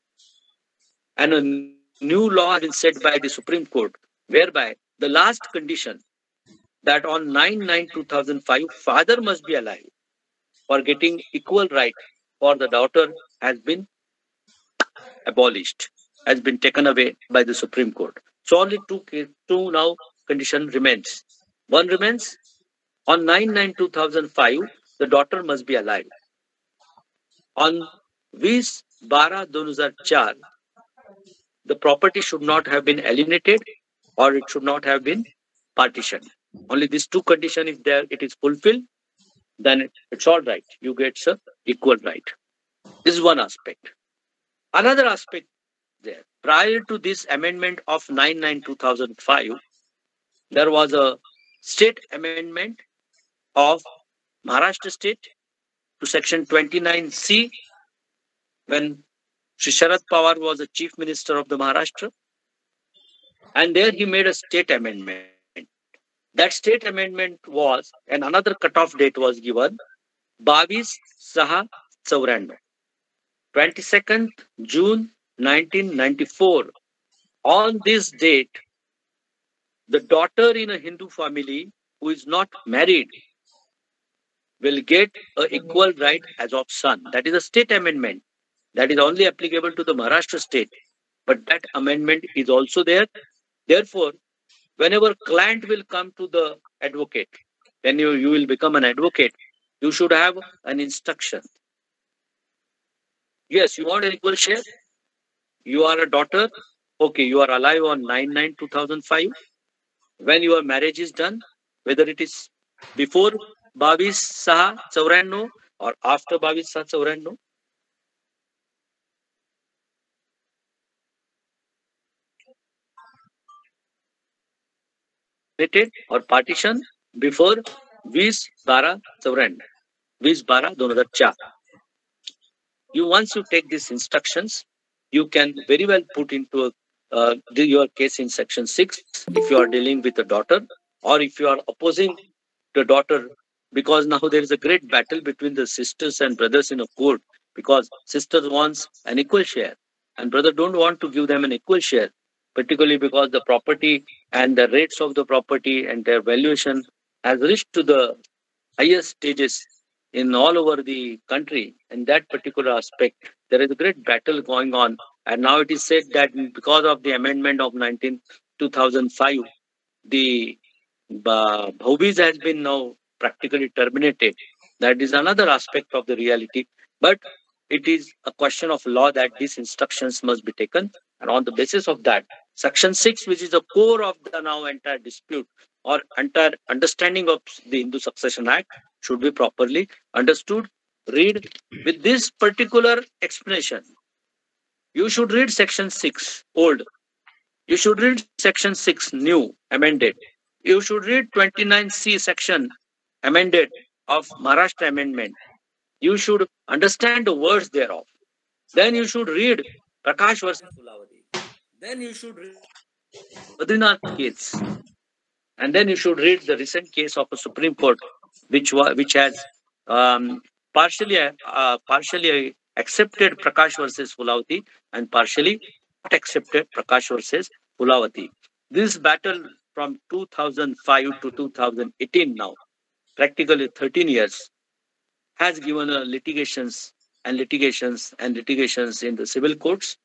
S1: And a new law has been set by the Supreme Court, whereby the last condition that on 9 9 2005, father must be alive for getting equal right for the daughter has been abolished, has been taken away by the Supreme Court. So only two, two now condition remains. One remains on 9 9 2005, the daughter must be alive. On 20 12 2004, the property should not have been alienated or it should not have been partitioned. Only these two conditions, if there it is fulfilled, then it's all right. You get a equal right. This is one aspect. Another aspect there, prior to this amendment of 9-9-2005, there was a state amendment of Maharashtra state to section 29C when Sri Sharad Pawar was the chief minister of the Maharashtra. And there he made a state amendment. That state amendment was, and another cutoff date was given, 22 Saha 22nd June 1994. On this date, the daughter in a Hindu family who is not married will get an equal right as of son. That is a state amendment that is only applicable to the Maharashtra state. But that amendment is also there. Therefore, whenever client will come to the advocate, when you, you will become an advocate, you should have an instruction. Yes, you want an equal share? You are a daughter. Okay, you are alive on 9-9-2005. When your marriage is done, whether it is before बावीस सहा चौरण्णव और after बावीस सहा चौरण और partition before वीस बारह चौरण वीस बारह दोन हज़ार चार. You wants you take this instruction you can very well put into the your case in section six if you are dealing whether or if you are opposing the daughter because now there is a great battle between the sisters and brothers in a court because sisters wants an equal share and brother don't want to give them an equal share particularly because the property and the rates of the property and their valuation has reached to the highest stages in all over the country. In that particular aspect there is a great battle going on. And now it is said that because of the amendment of 19 2005 the uh, Bhaubij has been now practically terminated. That is another aspect of the reality. But it is a question of law that these instructions must be taken. And on the basis of that, Section 6, which is the core of the now entire dispute or entire understanding of the Hindu Succession Act, should be properly understood. Read with this particular explanation. You should read Section 6, old. You should read Section 6, new, amended. You should read 29C section amended of Maharashtra Amendment, you should understand the words thereof. Then you should read Prakash versus Phulavati. Then you should read Badrinath case. And then you should read the recent case of a Supreme Court, which which has um, partially uh, partially accepted Prakash versus Phulavati and partially not accepted Prakash versus Phulavati. This battle from 2005 to 2018 now practically 13 years, has given a litigations and litigations and litigations in the civil courts.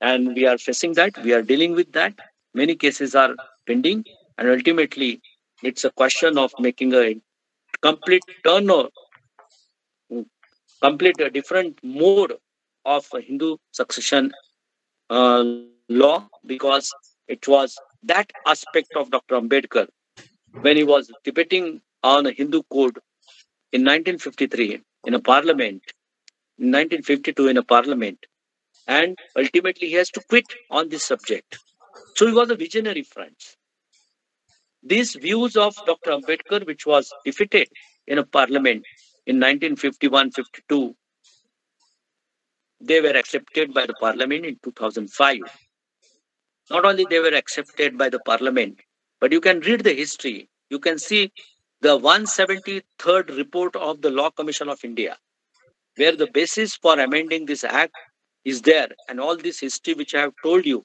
S1: And we are facing that. We are dealing with that. Many cases are pending, and ultimately it's a question of making a complete turn or complete a different mode of Hindu succession uh, law because it was that aspect of Dr. Ambedkar when he was debating on a Hindu code in 1953 in a parliament, in 1952 in a parliament, and ultimately he has to quit on this subject. So he was a visionary, friends. These views of Dr. Ambedkar, which was defeated in a parliament in 1951-52, they were accepted by the parliament in 2005. Not only they were accepted by the parliament, but you can read the history. You can see the 173rd report of the Law Commission of India, where the basis for amending this act is there. And all this history, which I have told you,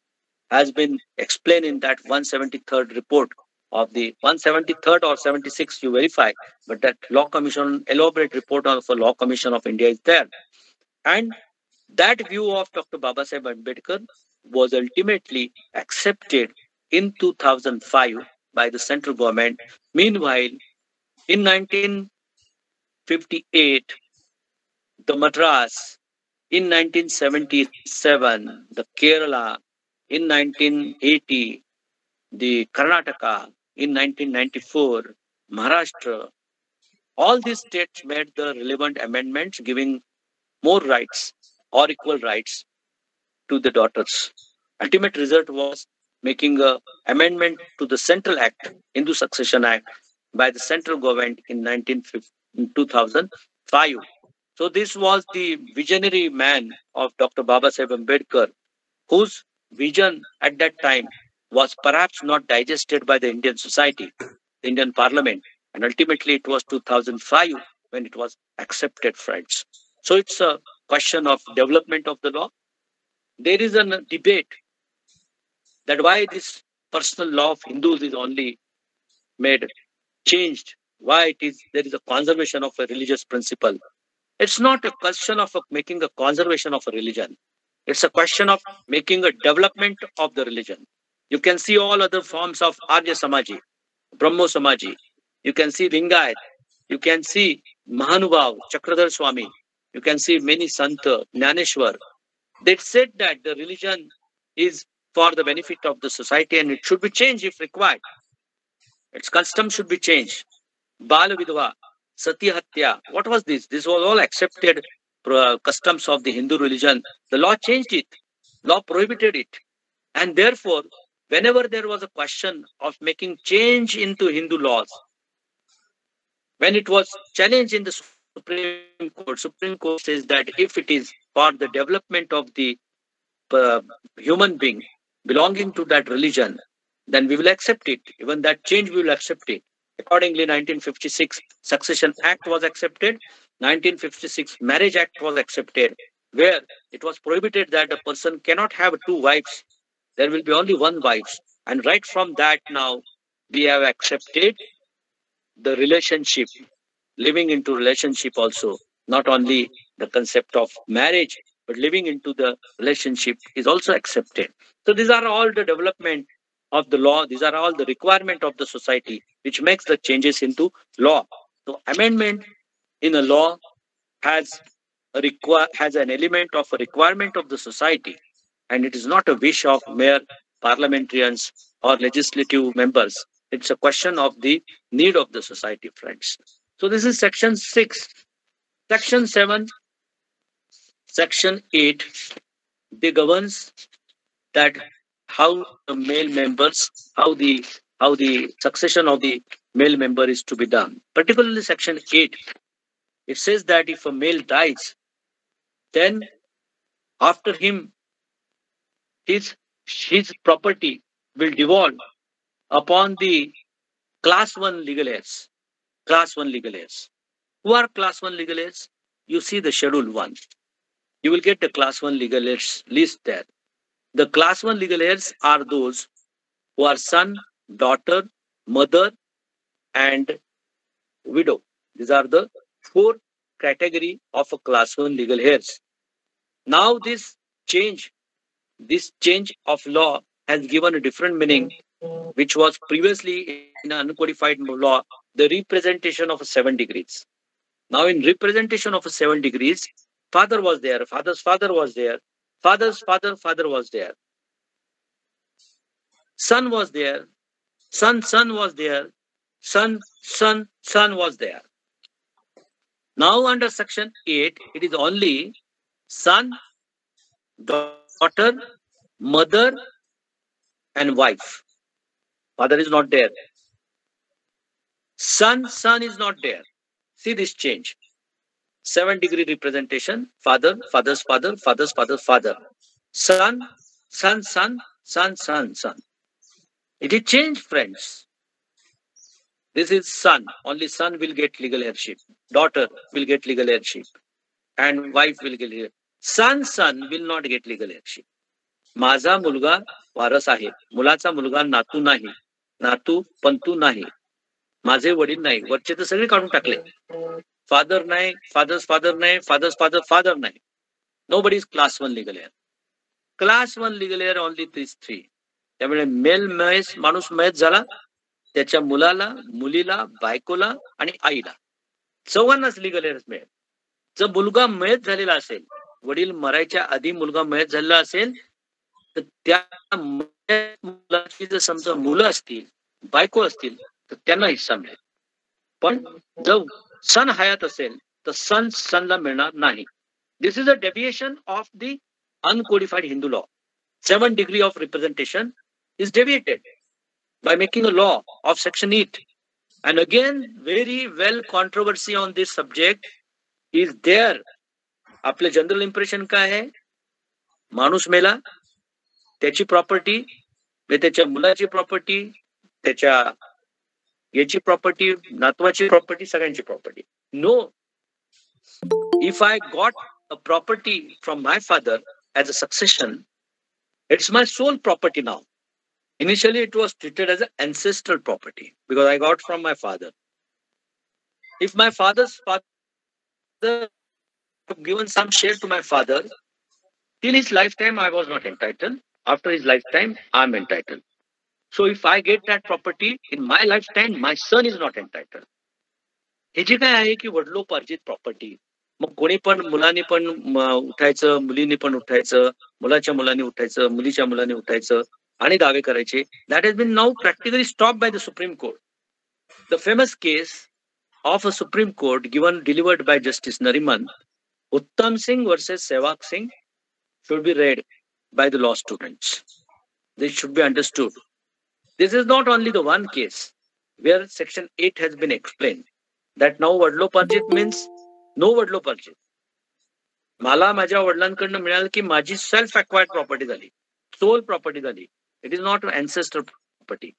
S1: has been explained in that 173rd report of the 173rd or 76, you verify, but that Law Commission, elaborate report of the Law Commission of India is there. And that view of Dr. Babasaheb Ambedkar was ultimately accepted in 2005 by the central government. Meanwhile, in 1958, the Madras, in 1977, the Kerala, in 1980, the Karnataka, in 1994, Maharashtra, all these states made the relevant amendments giving more rights or equal rights to the daughters. Ultimate result was making a amendment to the Central Act, Hindu Succession Act, by the central government in, 2005. So this was the visionary man of Dr. Babasaheb Ambedkar, whose vision at that time was perhaps not digested by the Indian society, the Indian parliament. And ultimately it was 2005 when it was accepted, friends. So it's a question of development of the law. There is a debate that why this personal law of Hindus is only made changed, why it is there is a conservation of a religious principle. It's not a question of making a conservation of a religion. It's a question of making a development of the religion. You can see all other forms of Arya Samaji, Brahmo Samaji. You can see Lingayat. You can see Mahanubhav, Chakradhar Swami. You can see many Santa, Jnaneshwar. They said that the religion is for the benefit of the society and it should be changed if required. Its custom should be changed. Bala Vidva, Sati Hatya. What was this? This was all accepted uh, customs of the Hindu religion. The law changed it. Law prohibited it. And therefore, whenever there was a question of making change into Hindu laws, when it was challenged in the Supreme Court, Supreme Court says that if it is for the development of the uh, human being belonging to that religion, then we will accept it. Even that change, we will accept it. Accordingly, 1956 Succession Act was accepted. 1956 Marriage Act was accepted, where it was prohibited that a person cannot have two wives. There will be only one wife. And right from that now, we have accepted the relationship, living into relationship also, not only the concept of marriage, but living into the relationship is also accepted. So these are all the development of the law. These are all the requirement of the society, which makes the changes into law. So amendment in a law has a require has an element of a requirement of the society, and it is not a wish of mere parliamentarians or legislative members. It's a question of the need of the society, friends. So this is section six. Section seven Section 8, they governs that how the male members, how the how the succession of the male member is to be done. Particularly section 8, it says that if a male dies, then after him, his his property will devolve upon the class 1 legal heirs. Class 1 legal heirs. Who are class 1 legal heirs? You see the schedule 1 you will get the class 1 legal heirs list there. The class 1 legal heirs are those who are son, daughter, mother, and widow. These are the four category of a class 1 legal heirs. Now this change, this change of law has given a different meaning which was previously in unqualified law, the representation of seven degrees. Now, in representation of seven degrees, father was there, father's father was there, father's father, father was there, son was there, son, son was there, son, son, son was there. Now, under section 8, it is only son, daughter, mother, and wife. Father is not there. Son, son is not there. See this change. Seven degree representation. Father, father's father, father's father, father. Son, son, son, son, son, son. It is changed, friends. This is son. Only son will get legal heirship. Daughter will get legal heirship. And wife will get legal. Son, son will not get legal heirship. माझा मुलगा वारस आहे मुलाचा मुलगा नातू नाही नातू पंतू नाही माझे वडील नाही वरचे तर सगळे काढून टाकले फादर नाही फादर्स फादर नाही फादर्स फादर फादर नाही। Nobody class one legal heir class one legal heir only this three त्यामुळे मेल महेश माणूस मयत झाला त्याच्या मुलाला मुलीला बायकोला आणि आईला। चौघांनाच लिगल एअर मिळेल। जर मुलगा मयत झालेला असेल वडील मरायच्या आधी मुलगा मयत झालेला असेल तर त्या मुलाची जर समजा मुलं असतील बायको असतील तर त्यांना हिस्सा मिळेल। पण जर सन हयात असेल, तर सन सनला मिळणार नाही. This is a deviation of the uncodified Hindu law seven degree of representation is deviated by making a law of section 8 and again, very well controversy on this subject is there. आपले general impression काय आहे? माणूस मेला, त्याची property त्याच्या मुलाची property त्याच्या याची property नातवाची प्रॉपर्टी सगळ्यांची property no if I got a property from my father as a succession it's my sole property नाव Initially, it was treated as an ancestral property because I got from my father. If my father's father given some share to my father, till his lifetime, I was not entitled. After his lifetime, I'm entitled. So if I get that property in my life lifetime, my son is not entitle हे जे काय आहे की वडलोपार्जित property मग कोणी पण मुलाने पण उठायचं मुलीने पण उठायचं मुलाच्या मुलाने उठायचं मुलीच्या मुलाने उठायचं आणि दावे करायचे that has been now practically stop by the Supreme Court the famous case of a Supreme Court given delivered by justice Nariman Uttam Singh versus Sevag Singh should be read by the law students This should be understood This is not only the one case where section 8 has been explained that now वडलो पर्जित means no वडलो पर्जित मला माझ्या वडिलांकडनं मिळालं की माझी self acquired property झाली soul property झाली It is not ancestral property.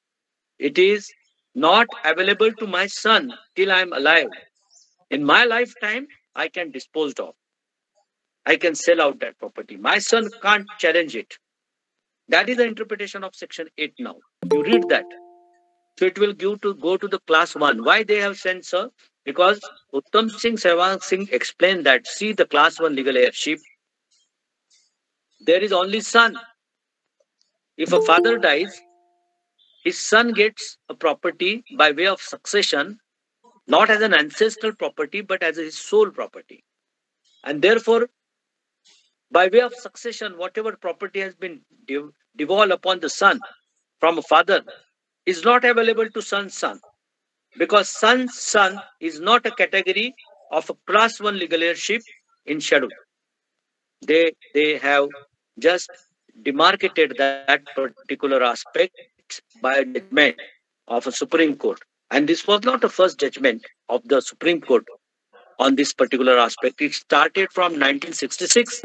S1: It is not available to my son till I am alive. In my lifetime, I can dispose of. I can sell out that property. My son can't challenge it. That is the interpretation of section 8 now. You read that. So it will give to go to the class 1. Why they have sent sir? Because Uttam Singh Saubhag Singh explained that see the class 1 legal heirship. There is only son if a father dies, his son gets a property by way of succession, not as an ancestral property, but as his sole property. And therefore, by way of succession, whatever property has been devolved upon the son from a father is not available to son's son. Because son's son is not a category of a class one legal heirship in schedule. They, they have just demarcated that particular aspect by a judgment of a Supreme Court. And this was not the first judgment of the Supreme Court on this particular aspect. It started from 1966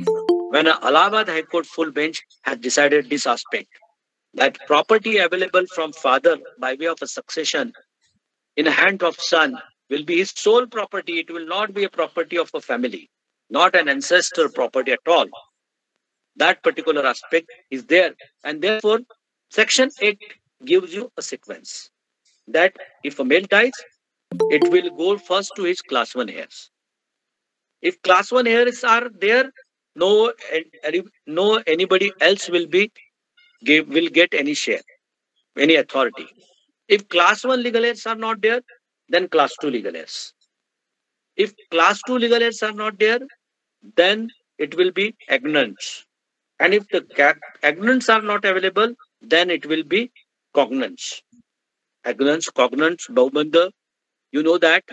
S1: when Allahabad High Court full bench had decided this aspect that property available from father by way of a succession in the hand of son will be his sole property. It will not be a property of a family, not an ancestor property at all that particular aspect is there. And therefore, section 8 gives you a sequence that if a male dies, it will go first to his class 1 heirs. If class 1 heirs are there, no, no anybody else will be give, will get any share. any authority. If class 1 legal heirs are not there, then class 2 legal heirs. If class 2 legal heirs are not there, then it will be agnants. And if the agnants are not available, then it will be cognants. Agnants, cognants, Baubanda, you know that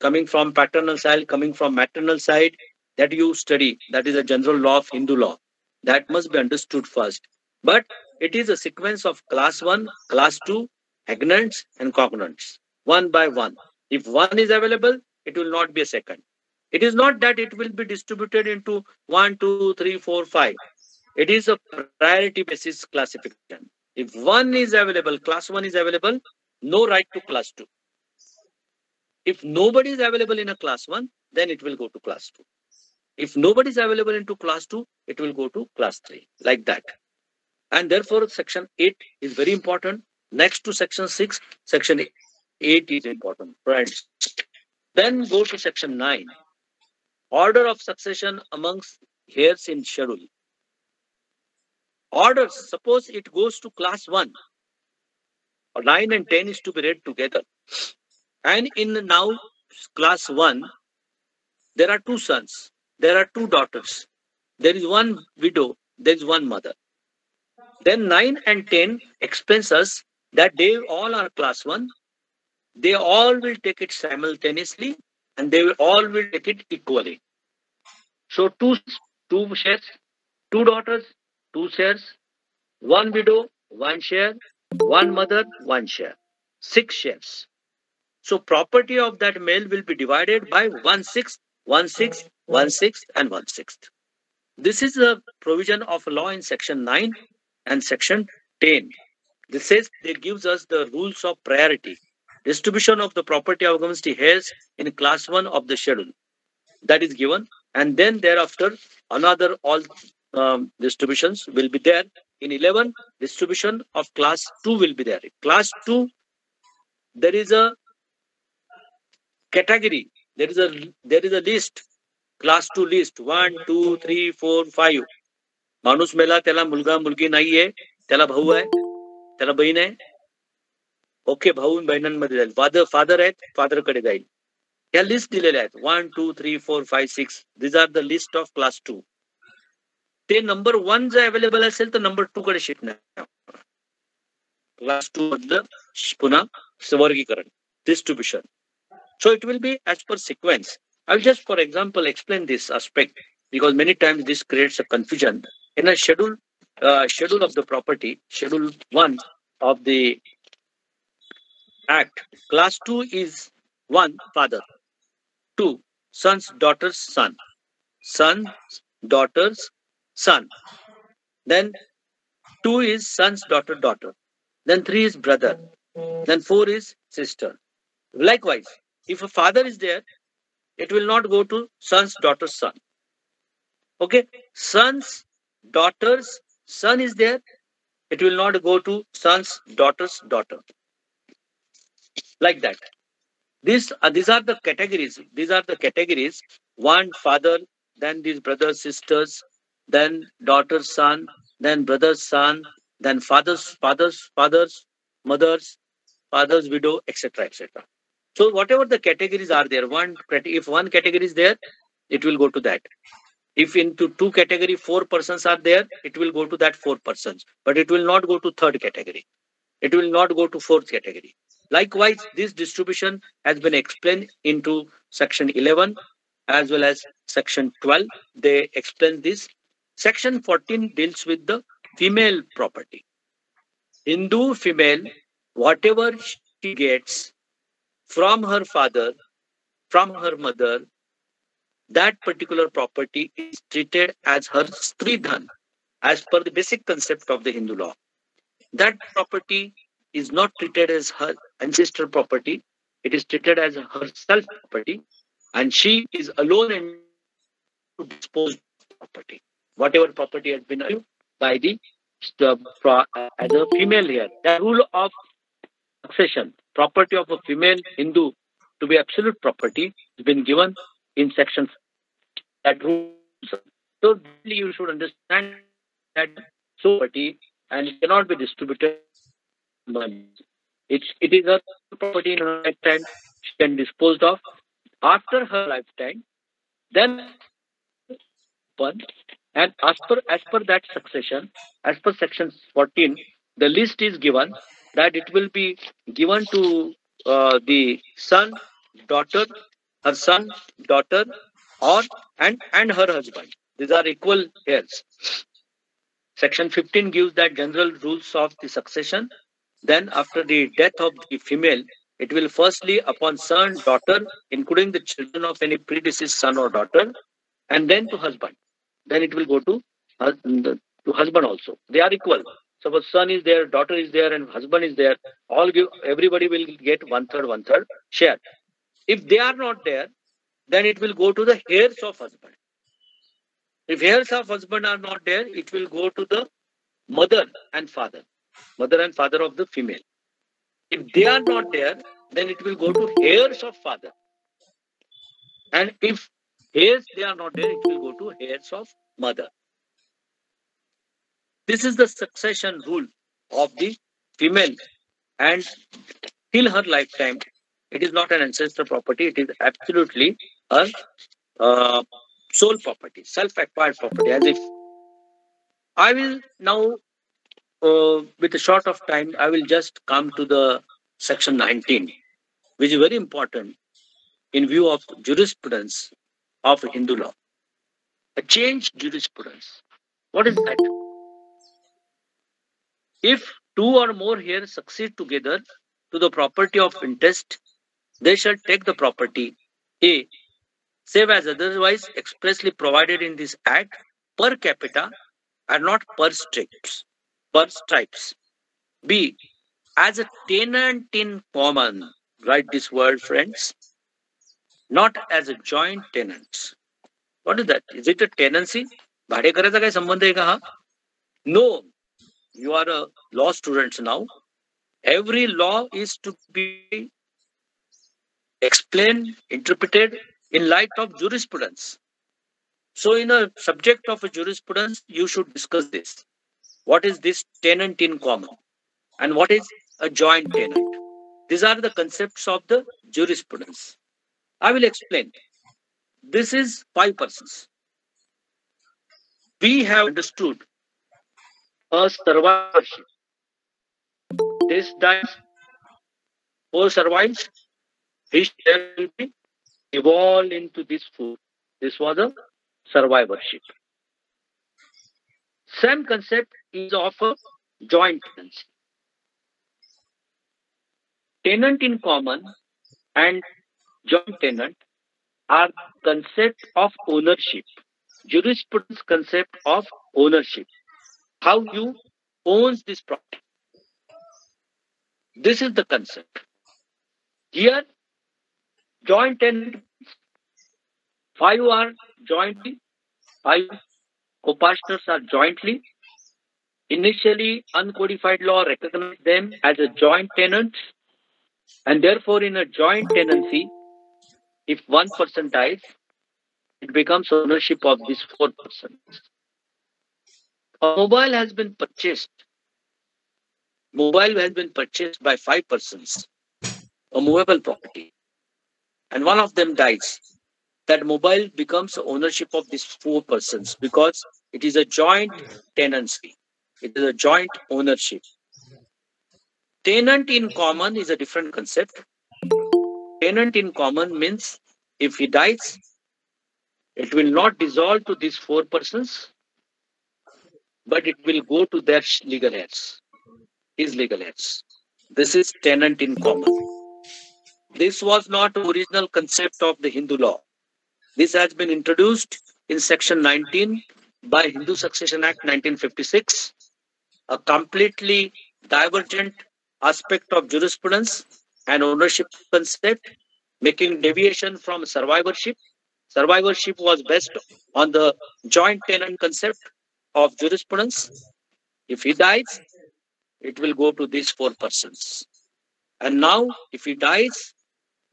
S1: coming from paternal side, coming from maternal side, that you study. That is a general law of Hindu law. That must be understood first. But it is a sequence of class 1, class 2, agnants and cognants, one by one. If one is available, it will not be a second. It is not that it will be distributed into 1, 2, 3, 4, 5. It is a priority basis classification. If one is available, class 1 is available, no right to class 2. If nobody is available in a class 1, then it will go to class 2. If nobody is available into class 2, it will go to class 3, like that. And therefore, section 8 is very important. Next to section 6, section 8 is important. Friends. Then go to section 9. Order of succession amongst heirs in schedule. Orders, suppose it goes to class 1. Or 9 and 10 is to be read together. And in now class 1, there are two sons, there are two daughters, there is one widow, there is one mother. Then 9 and 10 explains us that they all are class 1. They all will take it simultaneously and they will all will take it equally. So two, two shares, two daughters, two shares, one widow, one share, one mother, one share, six shares. So property of that male will be divided by one sixth, one sixth, one sixth, and one sixth. This is a provision of law in section 9 and section 10. This says it gives us the rules of priority. Distribution of the property of against heirs in class 1 of the schedule. That is given. And then thereafter, another all um, distributions will be there. In 11, distribution of class 2 will be there. Class 2, there is a category. There is a there is a list. Class 2 list. 1, 2, 3, 4, 5. माणूस मेला त्याला मुलगा मुलगी नाहीये त्याला भाऊ आहे त्याला बहीण आहे. ओके भाऊ बहिणांमध्ये जाईल. फादर फादर आहेत फादरकडे जाईल. ह्या लिस्ट दिलेल्या आहेत. One two three four five six these are the list of class two ते नंबर वन जर अवेलेबल असेल तर नंबर टू कडे शिकणार. नाही क्लास टू मधलं पुन्हा वर्गीकरण distribution So it will be as per sequence. I'll just, for example, explain this aspect because many times this creates a confusion. In a schedule, uh, schedule of the property, schedule one of the act, class two is one father, two sons, daughters, son, sons, daughters, son. Then two is sons, daughter, daughter. Then three is brother. Then four is sister. Likewise, if a father is there, it will not go to sons, daughters, son. Okay, sons, daughters, son is there. It will not go to sons, daughters, daughter. Like that. These, uh, these are the categories. These are the categories. One father, then these brothers, sisters, then daughter's son, then brother's son, then father's, father's, father's, mother's, father's widow, etc., etc. So whatever the categories are there, one if one category is there, it will go to that. If into two category four persons are there, it will go to that four persons, but it will not go to third category. It will not go to fourth category. Likewise, this distribution has been explained into section 11 as well as section 12. They explain this. Section 14 deals with the female property. Hindu female, whatever she gets from her father, from her mother, that particular property is treated as her stridhan, as per the basic concept of the Hindu law. That property is not treated as her ancestral property. It is treated as her self property, and she is alone and to dispose property. Whatever property has been by the uh, as a female here. The rule of succession, property of a female Hindu to be absolute property has been given in section that rule. So you should understand that property and it cannot be distributed. It's, it is her property in her lifetime. She can dispose of after her lifetime. Then one and as per as per that succession, as per section 14, the list is given that it will be given to uh, the son, daughter, her son, daughter, or and and her husband. These are equal heirs. Section 15 gives that general rules of the succession. Then, after the death of the female, it will firstly upon son, daughter, including the children of any predeceased son or daughter, and then to husband. Then it will go to, to husband also. They are equal. Suppose son is there, daughter is there, and husband is there. All give everybody will get one third, one third share. If they are not there, then it will go to the heirs of husband. If heirs of husband are not there, it will go to the mother and father, mother and father of the female. If they are not there, then it will go to heirs of father. And if heirs they are not there, it will go to heirs of mother. This is the succession rule of the female, and till her lifetime, it is not an ancestral property. It is absolutely a uh, sole property, self-acquired property. As if I will now, uh, with a short of time, I will just come to the section 19, which is very important in view of jurisprudence of Hindu law. A changed jurisprudence. What is that? If two or more heirs succeed together to the property of interest, they shall take the property A, save as otherwise expressly provided in this act, per capita and not per stripes. Per stripes. B, as a tenant in common. Write this word, friends. Not as a joint tenant. What is that? Is it a tenancy? भाडे करायचा काय संबंध आहे का हा no you are a law student now. Every law is to be explained, interpreted in light of jurisprudence. So in a subject of a jurisprudence, you should discuss this. What is this tenant in common? And what is a joint tenant? These are the concepts of the jurisprudence. I will explain. This is five persons. We have understood a. This dies, who survives, his share will be evolved into this food. This was a survivorship. Same concept is of a joint tenancy. Tenant in common and joint tenant are concept of ownership. Jurisprudence concept of ownership. How you owns this property. This is the concept. Here, joint tenant, five are jointly, five co-partners are jointly. Initially, uncodified law recognized them as a joint tenant and therefore, in a joint tenancy, if one person dies, it becomes ownership of these four persons. A mobile has been purchased. Mobile has been purchased by five persons, a movable property, and one of them dies. That mobile becomes ownership of these four persons because it is a joint tenancy. It is a joint ownership. Tenant in common is a different concept. Tenant in common means if he dies, it will not dissolve to these four persons, but it will go to their legal heirs, his legal heirs. This is tenant in common. This was not original concept of the Hindu law. This has been introduced in section 19 by Hindu Succession Act 1956, a completely divergent aspect of jurisprudence and ownership concept, making deviation from survivorship. Survivorship was based on the joint tenant concept of jurisprudence. If he dies, it will go to these four persons. And now, if he dies,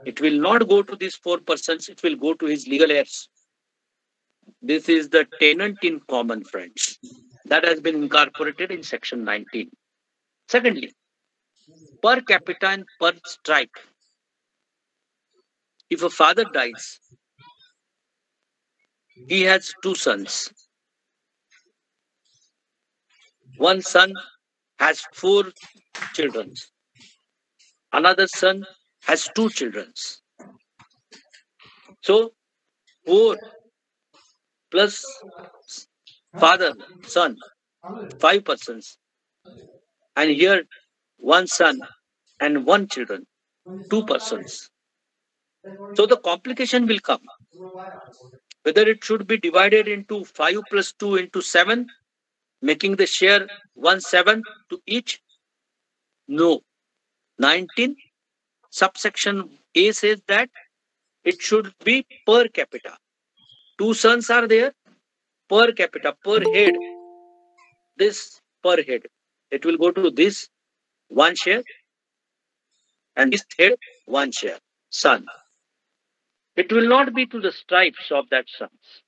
S1: it will not go to these four persons, it will go to his legal heirs. This is the tenant in common, friends. That has been incorporated in section 19. Secondly, per capita and per strike. If a father dies, he has two sons. One son has four children. Another son has two children. So, four plus father, son, five persons. And here, one son and one children, two persons. So the complication will come. Whether it should be divided into 5 plus 2 into 7, making the share 1 7 to each. No. 19 subsection A says that it should be per capita. Two sons are there per capita, per head. This per head. It will go to this one share and this head one share. Son. It will not be to the stripes of that sons.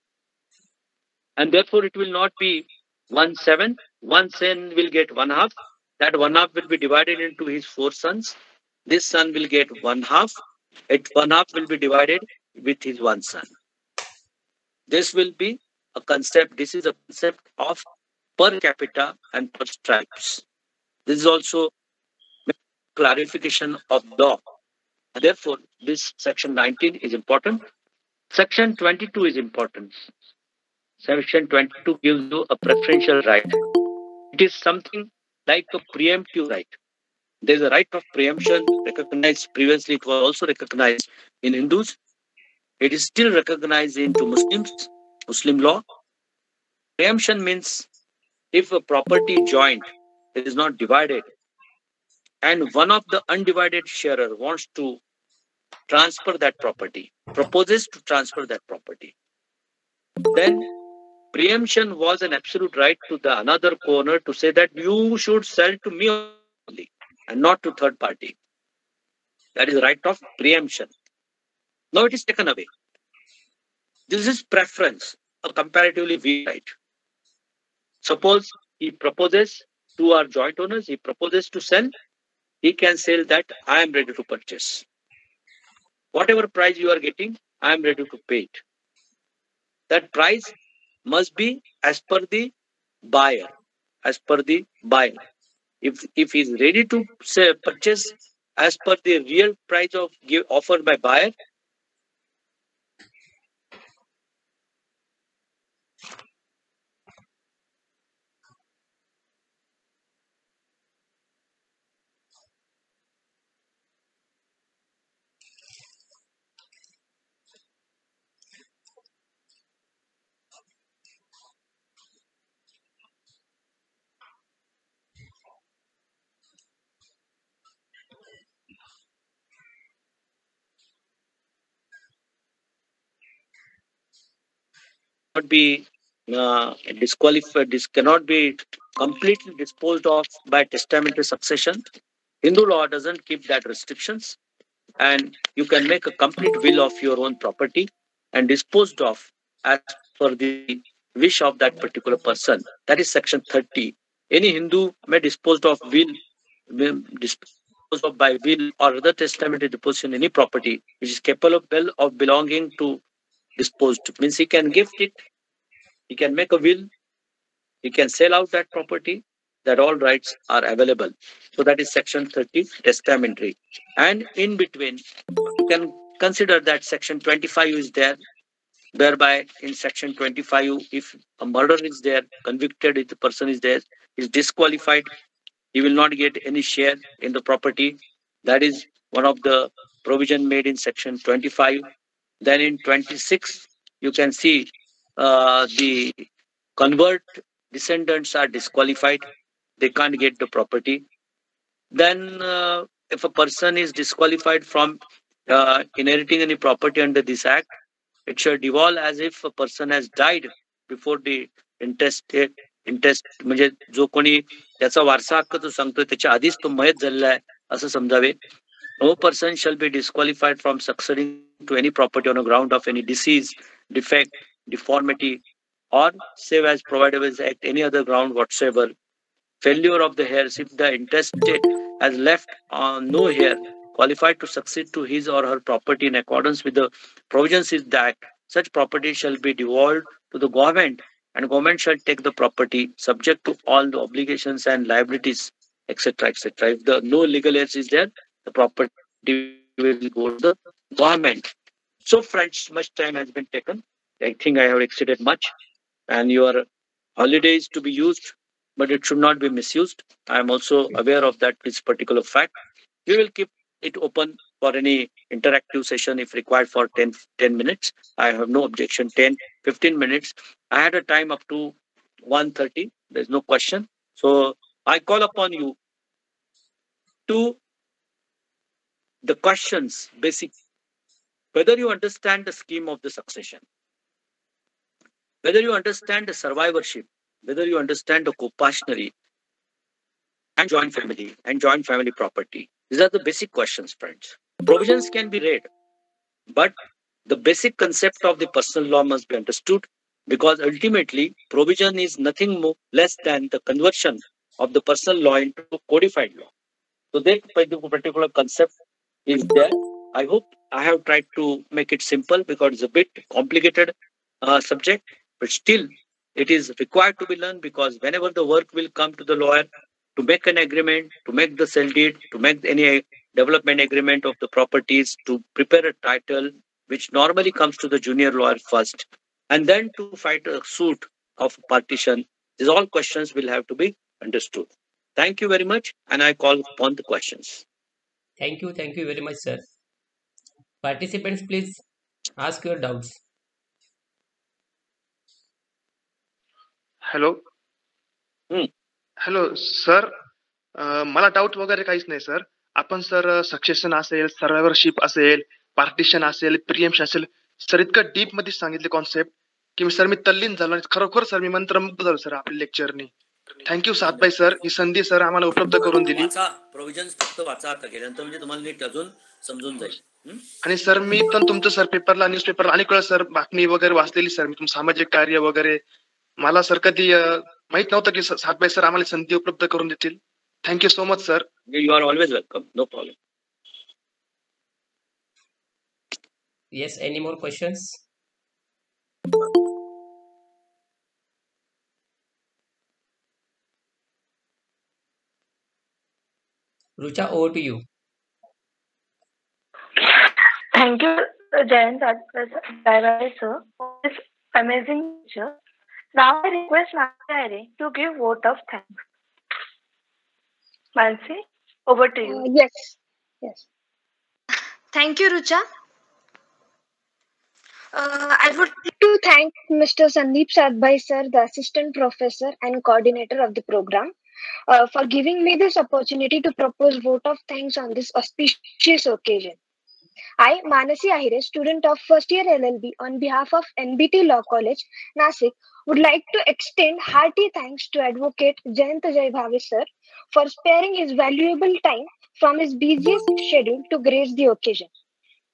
S1: And therefore it will not be one seven. One son will get one half. That one half will be divided into his four sons. This son will get one half. It one half will be divided with his one son. This will be a concept. This is a concept of per capita and per stripes. This is also clarification of law. Therefore, this section 19 is important. Section 22 is important. Section 22 gives you a preferential right. It is something like a preemptive right. There is a right of preemption recognized previously. It was also recognized in Hindus. It is still recognized into Muslims, Muslim law. Preemption means if a property joint is not divided and one of the undivided sharer wants to transfer that property, proposes to transfer that property, then preemption was an absolute right to the another corner to say that you should sell to me only and not to third party. That is right of preemption. Now it is taken away. This is preference, a comparatively weak right. Suppose he proposes to our joint owners, he proposes to sell, he can sell that I am ready to purchase. Whatever price you are getting, I am ready to pay it. That price must be as per the buyer, as per the buyer. If if he is ready to say purchase as per the real price of give offered by buyer, be uh, disqualified, this cannot be completely disposed of by testamentary succession. Hindu law doesn't keep that restrictions, and you can make a complete will of your own property and disposed of as per the wish of that particular person. That is section 30. Any Hindu may dispose of will, dispose of by will or other testamentary deposition any property which is capable of belonging to disposed means he can gift it. He can make a will. He can sell out that property that all rights are available. So that is section 30 testamentary. And in between you can consider that section 25 is there whereby in section 25 if a murder is there convicted if the person is there is disqualified he will not get any share in the property. That is one of the provision made in section 25 then in 26, you can see uh, the convert descendants are disqualified. They can't get the property. Then uh, if a person is disqualified from uh, inheriting any property under this act, it should devolve as if a person has died before the intestate interest म्हणजे जो कोणी त्याचा वारसा हक्क तो सांगतोय त्याच्या आधीच तो मयत झालेला आहे असं समजावे no person shall be disqualified from succeeding to any property on a ground of any disease, defect, deformity, or save as provided by the act any other ground whatsoever. Failure of the heirs if the intestate has left uh, no heir qualified to succeed to his or her property in accordance with the provisions is that such property shall be devolved to the government and government shall take the property subject to all the obligations and liabilities etc etc if the no legal heirs is there the property will go to the government so friends much time has been taken i think i have exceeded much and your holidays to be used but it should not be misused i am also aware of that this particular fact we will keep it open for any interactive session if required for 10, 10 minutes. I have no objection. 10, 15 minutes. I had a time up to 1.30. There's no question. So I call upon you to the questions, basic, whether you understand the scheme of the succession, whether you understand the survivorship, whether you understand the co-partnership and joint family and joint family property, these are the basic questions, friends. Provisions can be read, but the basic concept of the personal law must be understood because ultimately provision is nothing more less than the conversion of the personal law into codified law. So that particular concept is there. I hope I have tried to make it simple because it's a bit complicated uh, subject, but still it is required to be learned because whenever the work will come to the lawyer, to make an agreement, to make the sale deed, to make any development agreement of the properties, to prepare a title, which normally comes to the junior lawyer first, and then to fight a suit of partition. These all questions will have to be understood. Thank you very much, and I call upon the questions.
S2: Thank you. Thank you very much, sir. Participants, please ask your doubts.
S1: Hello
S3: hmm. Hello sir मला doubt वगैरे काहीच नाही sir आपण sir succession असेल सर्वायवरशिप असेल partition असेल preemption असेल sir इतकं डीपमध्ये सांगितले कॉन्सेप्ट की सर मी तल्लीन झालो आणि खरोखर सर मी मंत्रमुग्ध झालो सर आपल्या लेक्चरनी थँक्यू सातबाई सर ही संधी सर आम्हाला उपलब्ध करून दिली
S1: वाचा प्रोव्हिजन फक्त वाचा आता गेल्यानंतर म्हणजे तुम्हाला नीट अजून समजून जाईल?
S3: आणि सर मी पण तुमचं सर पेपरला न्यूज पेपरला अनेक वेळा सर बातमी वगैरे वाचलेली सर मी तुमचं सामाजिक कार्य वगैरे. मला सर कधी माहीत नव्हतं की स- सातबाई सर आम्हाला संधी उपलब्ध करून देतील. Thank you so much
S1: sir you are always welcome no problem
S2: Yes, any more questions? Rucha, over to you.
S4: Thank you, Jayant Advai sir, for this amazing lecture. Now I request Mansi to give vote of thanks. Mansi, over to
S5: Uh,
S4: you.
S5: yes, yes.
S6: Thank you, Rucha. Uh, I would like
S5: To thank Mr. Sandip Satbhai sir, the assistant professor and coordinator of the program, uh, for giving me this opportunity to propose vote of thanks on this auspicious occasion. I, Manasi Ahire, student of first year LLB, on behalf of NBT Law College, Nasik, would like to extend hearty thanks to Advocate Jayant Jaibhave sir for sparing his valuable time from his busiest schedule to grace the occasion.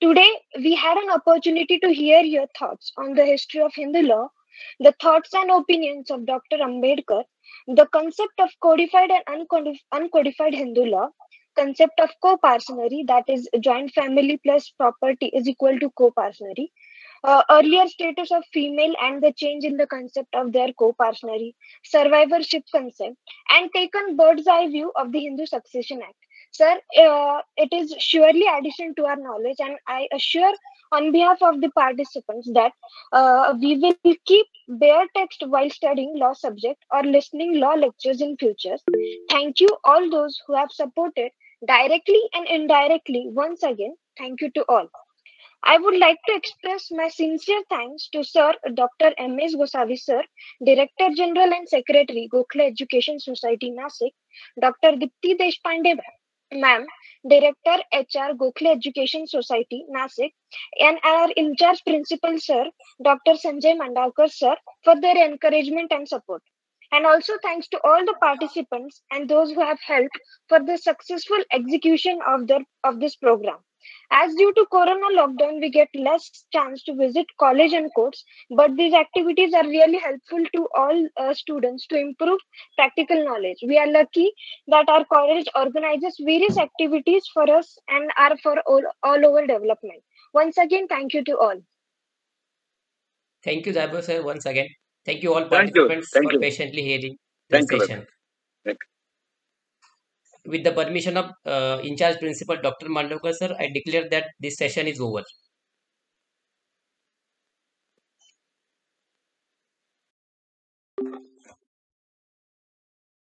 S5: Today, we had an opportunity to hear your thoughts on the history of Hindu law, the thoughts and opinions of Dr. Ambedkar, the concept of codified and uncodified Hindu law, concept of co-parcenary, that is, joint family plus property is equal to co-parcenary, uh, earlier status of female and the change in the concept of their co-parcenary, survivorship concept, and taken bird's eye view of the Hindu Succession Act. Sir, uh, it is surely addition to our knowledge, and I assure on behalf of the participants that uh, we will keep bare text while studying law subject or listening law lectures in future. Thank you all those who have supported directly and indirectly. Once again, thank you to all. I would like to express my sincere thanks to Sir Dr. M. S. Gosavi Sir, Director General and Secretary, Gokhale Education Society, Nasik, Dr. Dipti Deshpande Ma'am, Director HR Gokhale Education Society, Nasik, and our in charge principal, Sir, Dr. Sanjay Mandavkar, Sir, for their encouragement and support. And also thanks to all the participants and those who have helped for the successful execution of, the, of this program. As due to Corona lockdown, we get less chance to visit college and courts, but these activities are really helpful to all uh, students to improve practical knowledge. We are lucky that our college organizes various activities for us and are for all, all over development. Once again, thank you to all.
S2: Thank you, Jaibhave sir, once again. Thank you all
S1: Thank you.
S2: participants
S1: Thank
S2: for
S1: you.
S2: patiently hearing the session. With the permission of uh, in charge principal Dr. Mandavkar sir, I declare that this session is over.